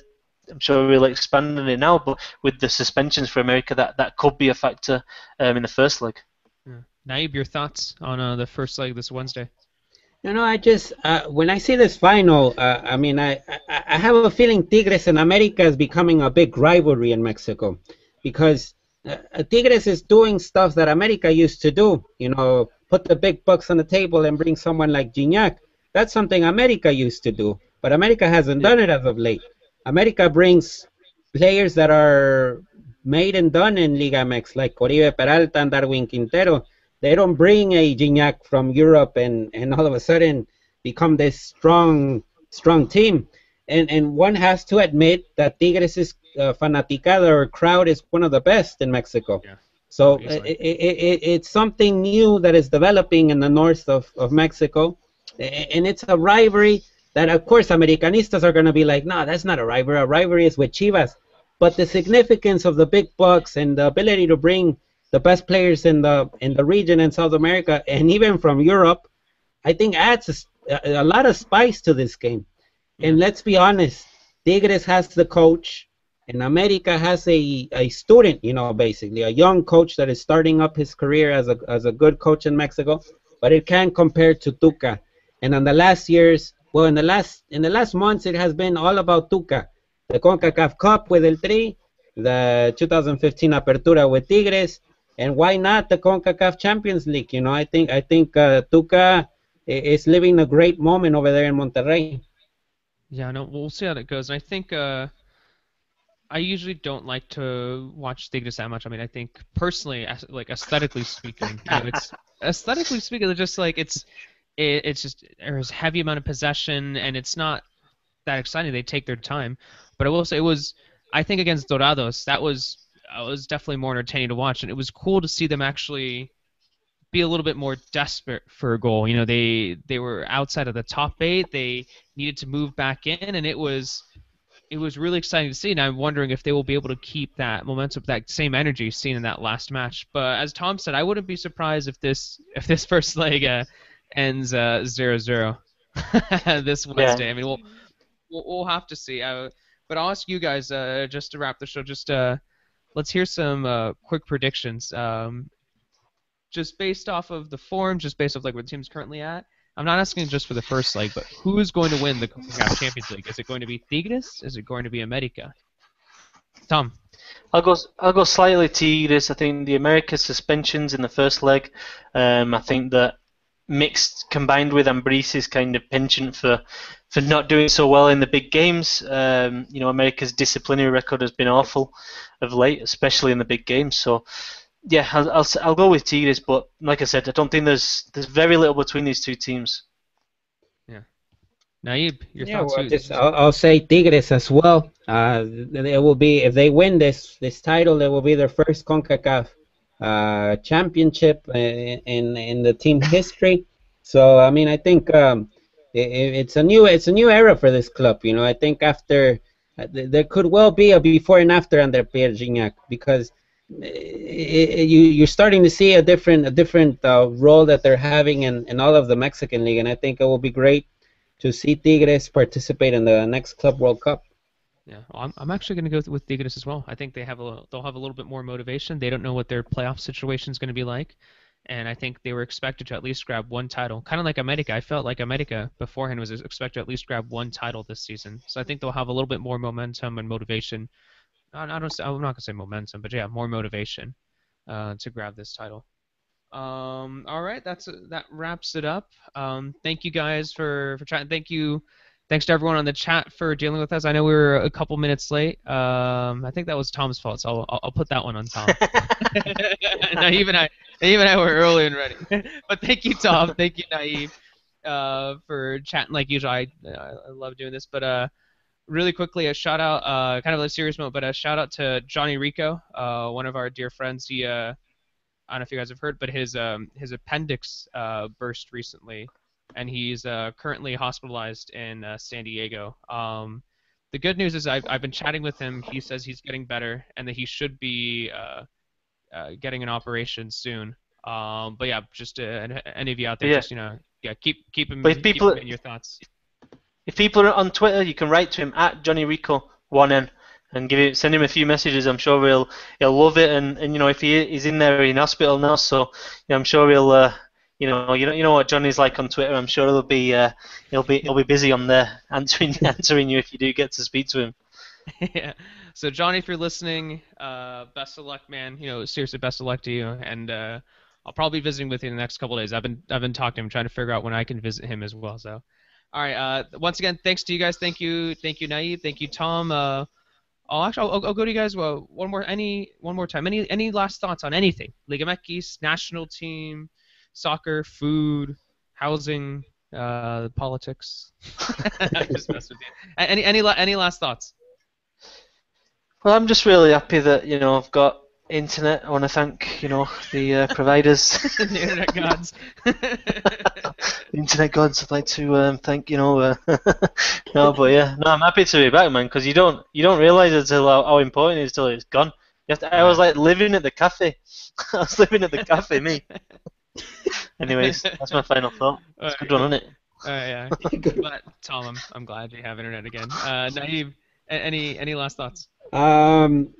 I'm sure we'll expand on it now, but with the suspensions for America, that, that could be a factor um, in the first leg. Naib, your thoughts on uh, the first leg this Wednesday? You know, I just uh, when I see this final, uh, I mean, I, I, I have a feeling Tigres and America is becoming a big rivalry in Mexico, because uh, Tigres is doing stuff that America used to do. You know, put the big bucks on the table and bring someone like Gignac. That's something America used to do, but America hasn't done it as of late. America brings players that are made and done in Liga MX, like Oribe Peralta and Darwin Quintero they don't bring a Gignac from Europe and, and all of a sudden become this strong strong team. And and one has to admit that Tigres' uh, fanaticada or crowd is one of the best in Mexico. Yeah. So it, it, it, it's something new that is developing in the north of, of Mexico, and it's a rivalry that, of course, Americanistas are going to be like, no, that's not a rivalry. A rivalry is with Chivas. But the significance of the big bucks and the ability to bring the best players in the in the region in South America and even from Europe, I think adds a, a lot of spice to this game. And let's be honest, Tigres has the coach, and America has a, a student, you know, basically a young coach that is starting up his career as a as a good coach in Mexico, but it can't compare to Tuca. And in the last years, well, in the last in the last months, it has been all about Tuca. The CONCACAF Cup with El Tri, the 2015 Apertura with Tigres, and why not the CONCACAF Champions League? You know, I think I think uh, Tuca is living a great moment over there in Monterrey. Yeah, no, we'll see how that goes. And I think uh, I usually don't like to watch Tigres that much. I mean, I think personally, like aesthetically speaking, you know, it's (laughs) aesthetically speaking, it's just like it's it, it's just there's heavy amount of possession, and it's not that exciting. They take their time, but I will say it was. I think against Dorados, that was it was definitely more entertaining to watch, and it was cool to see them actually be a little bit more desperate for a goal. You know, they they were outside of the top eight. They needed to move back in, and it was it was really exciting to see. And I'm wondering if they will be able to keep that momentum, that same energy seen in that last match. But as Tom said, I wouldn't be surprised if this if this (laughs) first leg uh, ends uh, 0-0 (laughs) this Wednesday. Yeah. I mean, we'll, we'll, we'll have to see. Uh, but I'll ask you guys uh, just to wrap the show, just uh, let's hear some uh, quick predictions. Um, just based off of the form, just based off like where the team's currently at. I'm not asking just for the first leg, but who is going to win the Champions League? Is it going to be Tigres? Is it going to be America? Tom. I'll go. I'll go slightly Tigres. I think the America suspensions in the first leg. Um, I think that mixed combined with Ambriz's kind of penchant for for not doing so well in the big games. Um, you know, America's disciplinary record has been awful of late, especially in the big games. So, yeah, I'll, I'll, I'll go with Tigres, but like I said, I don't think there's there's very little between these two teams. Yeah. Naib, your yeah, thoughts? Well, just, I'll, I'll, say Tigres as well. Uh, it will be if they win this this title, it will be their first Concacaf uh, championship in, in in the team history. So I mean, I think um, it, it's a new it's a new era for this club. You know, I think after uh, there could well be a before and after under Pierre Gignac because it, it, you you're starting to see a different a different uh, role that they're having in, in all of the Mexican league, and I think it will be great to see Tigres participate in the next Club World Cup. Yeah, well, I'm, I'm actually going to go with Tigres as well. I think they have a they'll have a little bit more motivation. They don't know what their playoff situation is going to be like, and I think they were expected to at least grab one title. Kind of like America. I felt like America beforehand was expected to at least grab one title this season. So I think they'll have a little bit more momentum and motivation I don't. I'm not gonna say momentum, but yeah, more motivation uh, to grab this title. Um, all right, that's that wraps it up. Um, thank you guys for for chatting. Thank you, thanks to everyone on the chat for dealing with us. I know we were a couple minutes late. Um, I think that was Tom's fault, so I'll, I'll, put that one on Tom. (laughs) Naib and I, Naib and I were early and ready. but thank you, Tom. Thank you, Naib, uh, for chatting like usual. I, I love doing this, but uh, really quickly, a shout out, uh, kind of a serious note, but a shout out to Johnny Rico, uh, one of our dear friends. He, uh, I don't know if you guys have heard, but his um, his appendix uh, burst recently, and he's uh, currently hospitalized in uh, San Diego. Um, the good news is I've, I've been chatting with him. He says he's getting better and that he should be uh, uh, getting an operation soon. Um, but yeah, just uh, any of you out there, Yeah. just you know, yeah, keep keep him, But if keep people- him in your thoughts. If people are on Twitter, you can write to him at Johnny Rico one N and give it, send him a few messages. I'm sure he'll he'll love it. And, and you know if he he's in there in hospital now, so yeah, I'm sure he'll uh, you know you know you know what Johnny's like on Twitter. I'm sure he'll be uh, he'll be he'll be busy on there (laughs) answering (laughs) answering you if you do get to speak to him. (laughs) yeah. So Johnny, if you're listening, uh, best of luck, man. You know, seriously, best of luck to you. And uh, I'll probably be visiting with you in the next couple days. I've been I've been talking to him, trying to figure out when I can visit him as well. So, all right. Uh, once again, thanks to you guys. Thank you, thank you, Naib. Thank you, Tom. Uh, I'll actually I'll, I'll go to you guys. Well, one more any one more time. Any any last thoughts on anything? Liga MX, national team, soccer, food, housing, uh, politics. (laughs) Just messing with you. Any any any last thoughts? Well, I'm just really happy that you know I've got internet. I want to thank you know the uh, (laughs) providers. the internet (laughs) gods. the internet gods. I'd like to um, thank you know. Uh, no, but yeah, no, I'm happy to be back, man. Because you don't you don't realize until how, how important it is till it's gone. You have to, I was like living at the cafe. I was living at the cafe, me. (laughs) Anyways, that's my final thought. It's a good one, isn't it? Uh, yeah. (laughs) But Tom, I'm, I'm glad you have internet again. Uh, Naib, any any last thoughts? Um,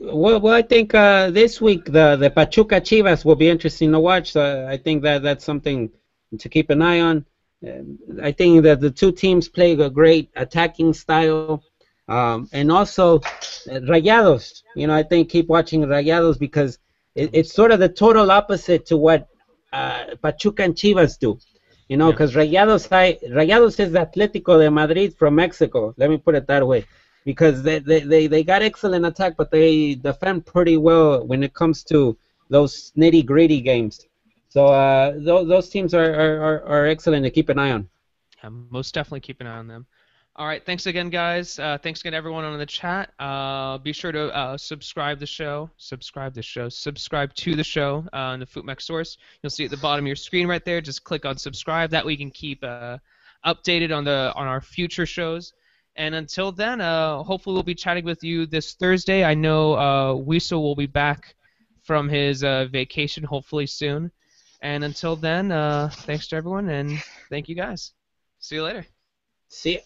well, well, I think uh, this week the the Pachuca Chivas will be interesting to watch. So I think that that's something to keep an eye on. Um, I think that the two teams play a great attacking style, um, and also uh, Rayados. You know, I think keep watching Rayados because it, it's sort of the total opposite to what uh, Pachuca and Chivas do. You know, Yeah. because Rayados, I, Rayados is Atletico de Madrid from Mexico. Let me put it that way because they, they, they, they got excellent attack, but they defend pretty well when it comes to those nitty gritty games. So uh, those, those teams are, are, are, are excellent to keep an eye on. Yeah, most definitely keep an eye on them. All right, thanks again, guys. Uh, thanks again, everyone on the chat. Uh, be sure to uh, subscribe the show, subscribe the show, subscribe to the show uh, on the FutMex source. You'll see at the bottom of your screen right there. Just click on subscribe. That way you can keep uh, updated on the on our future shows. And until then, uh, hopefully we'll be chatting with you this Thursday. I know uh, Wiesel will be back from his uh, vacation hopefully soon. And until then, uh, thanks to everyone, and thank you guys. See you later. See ya.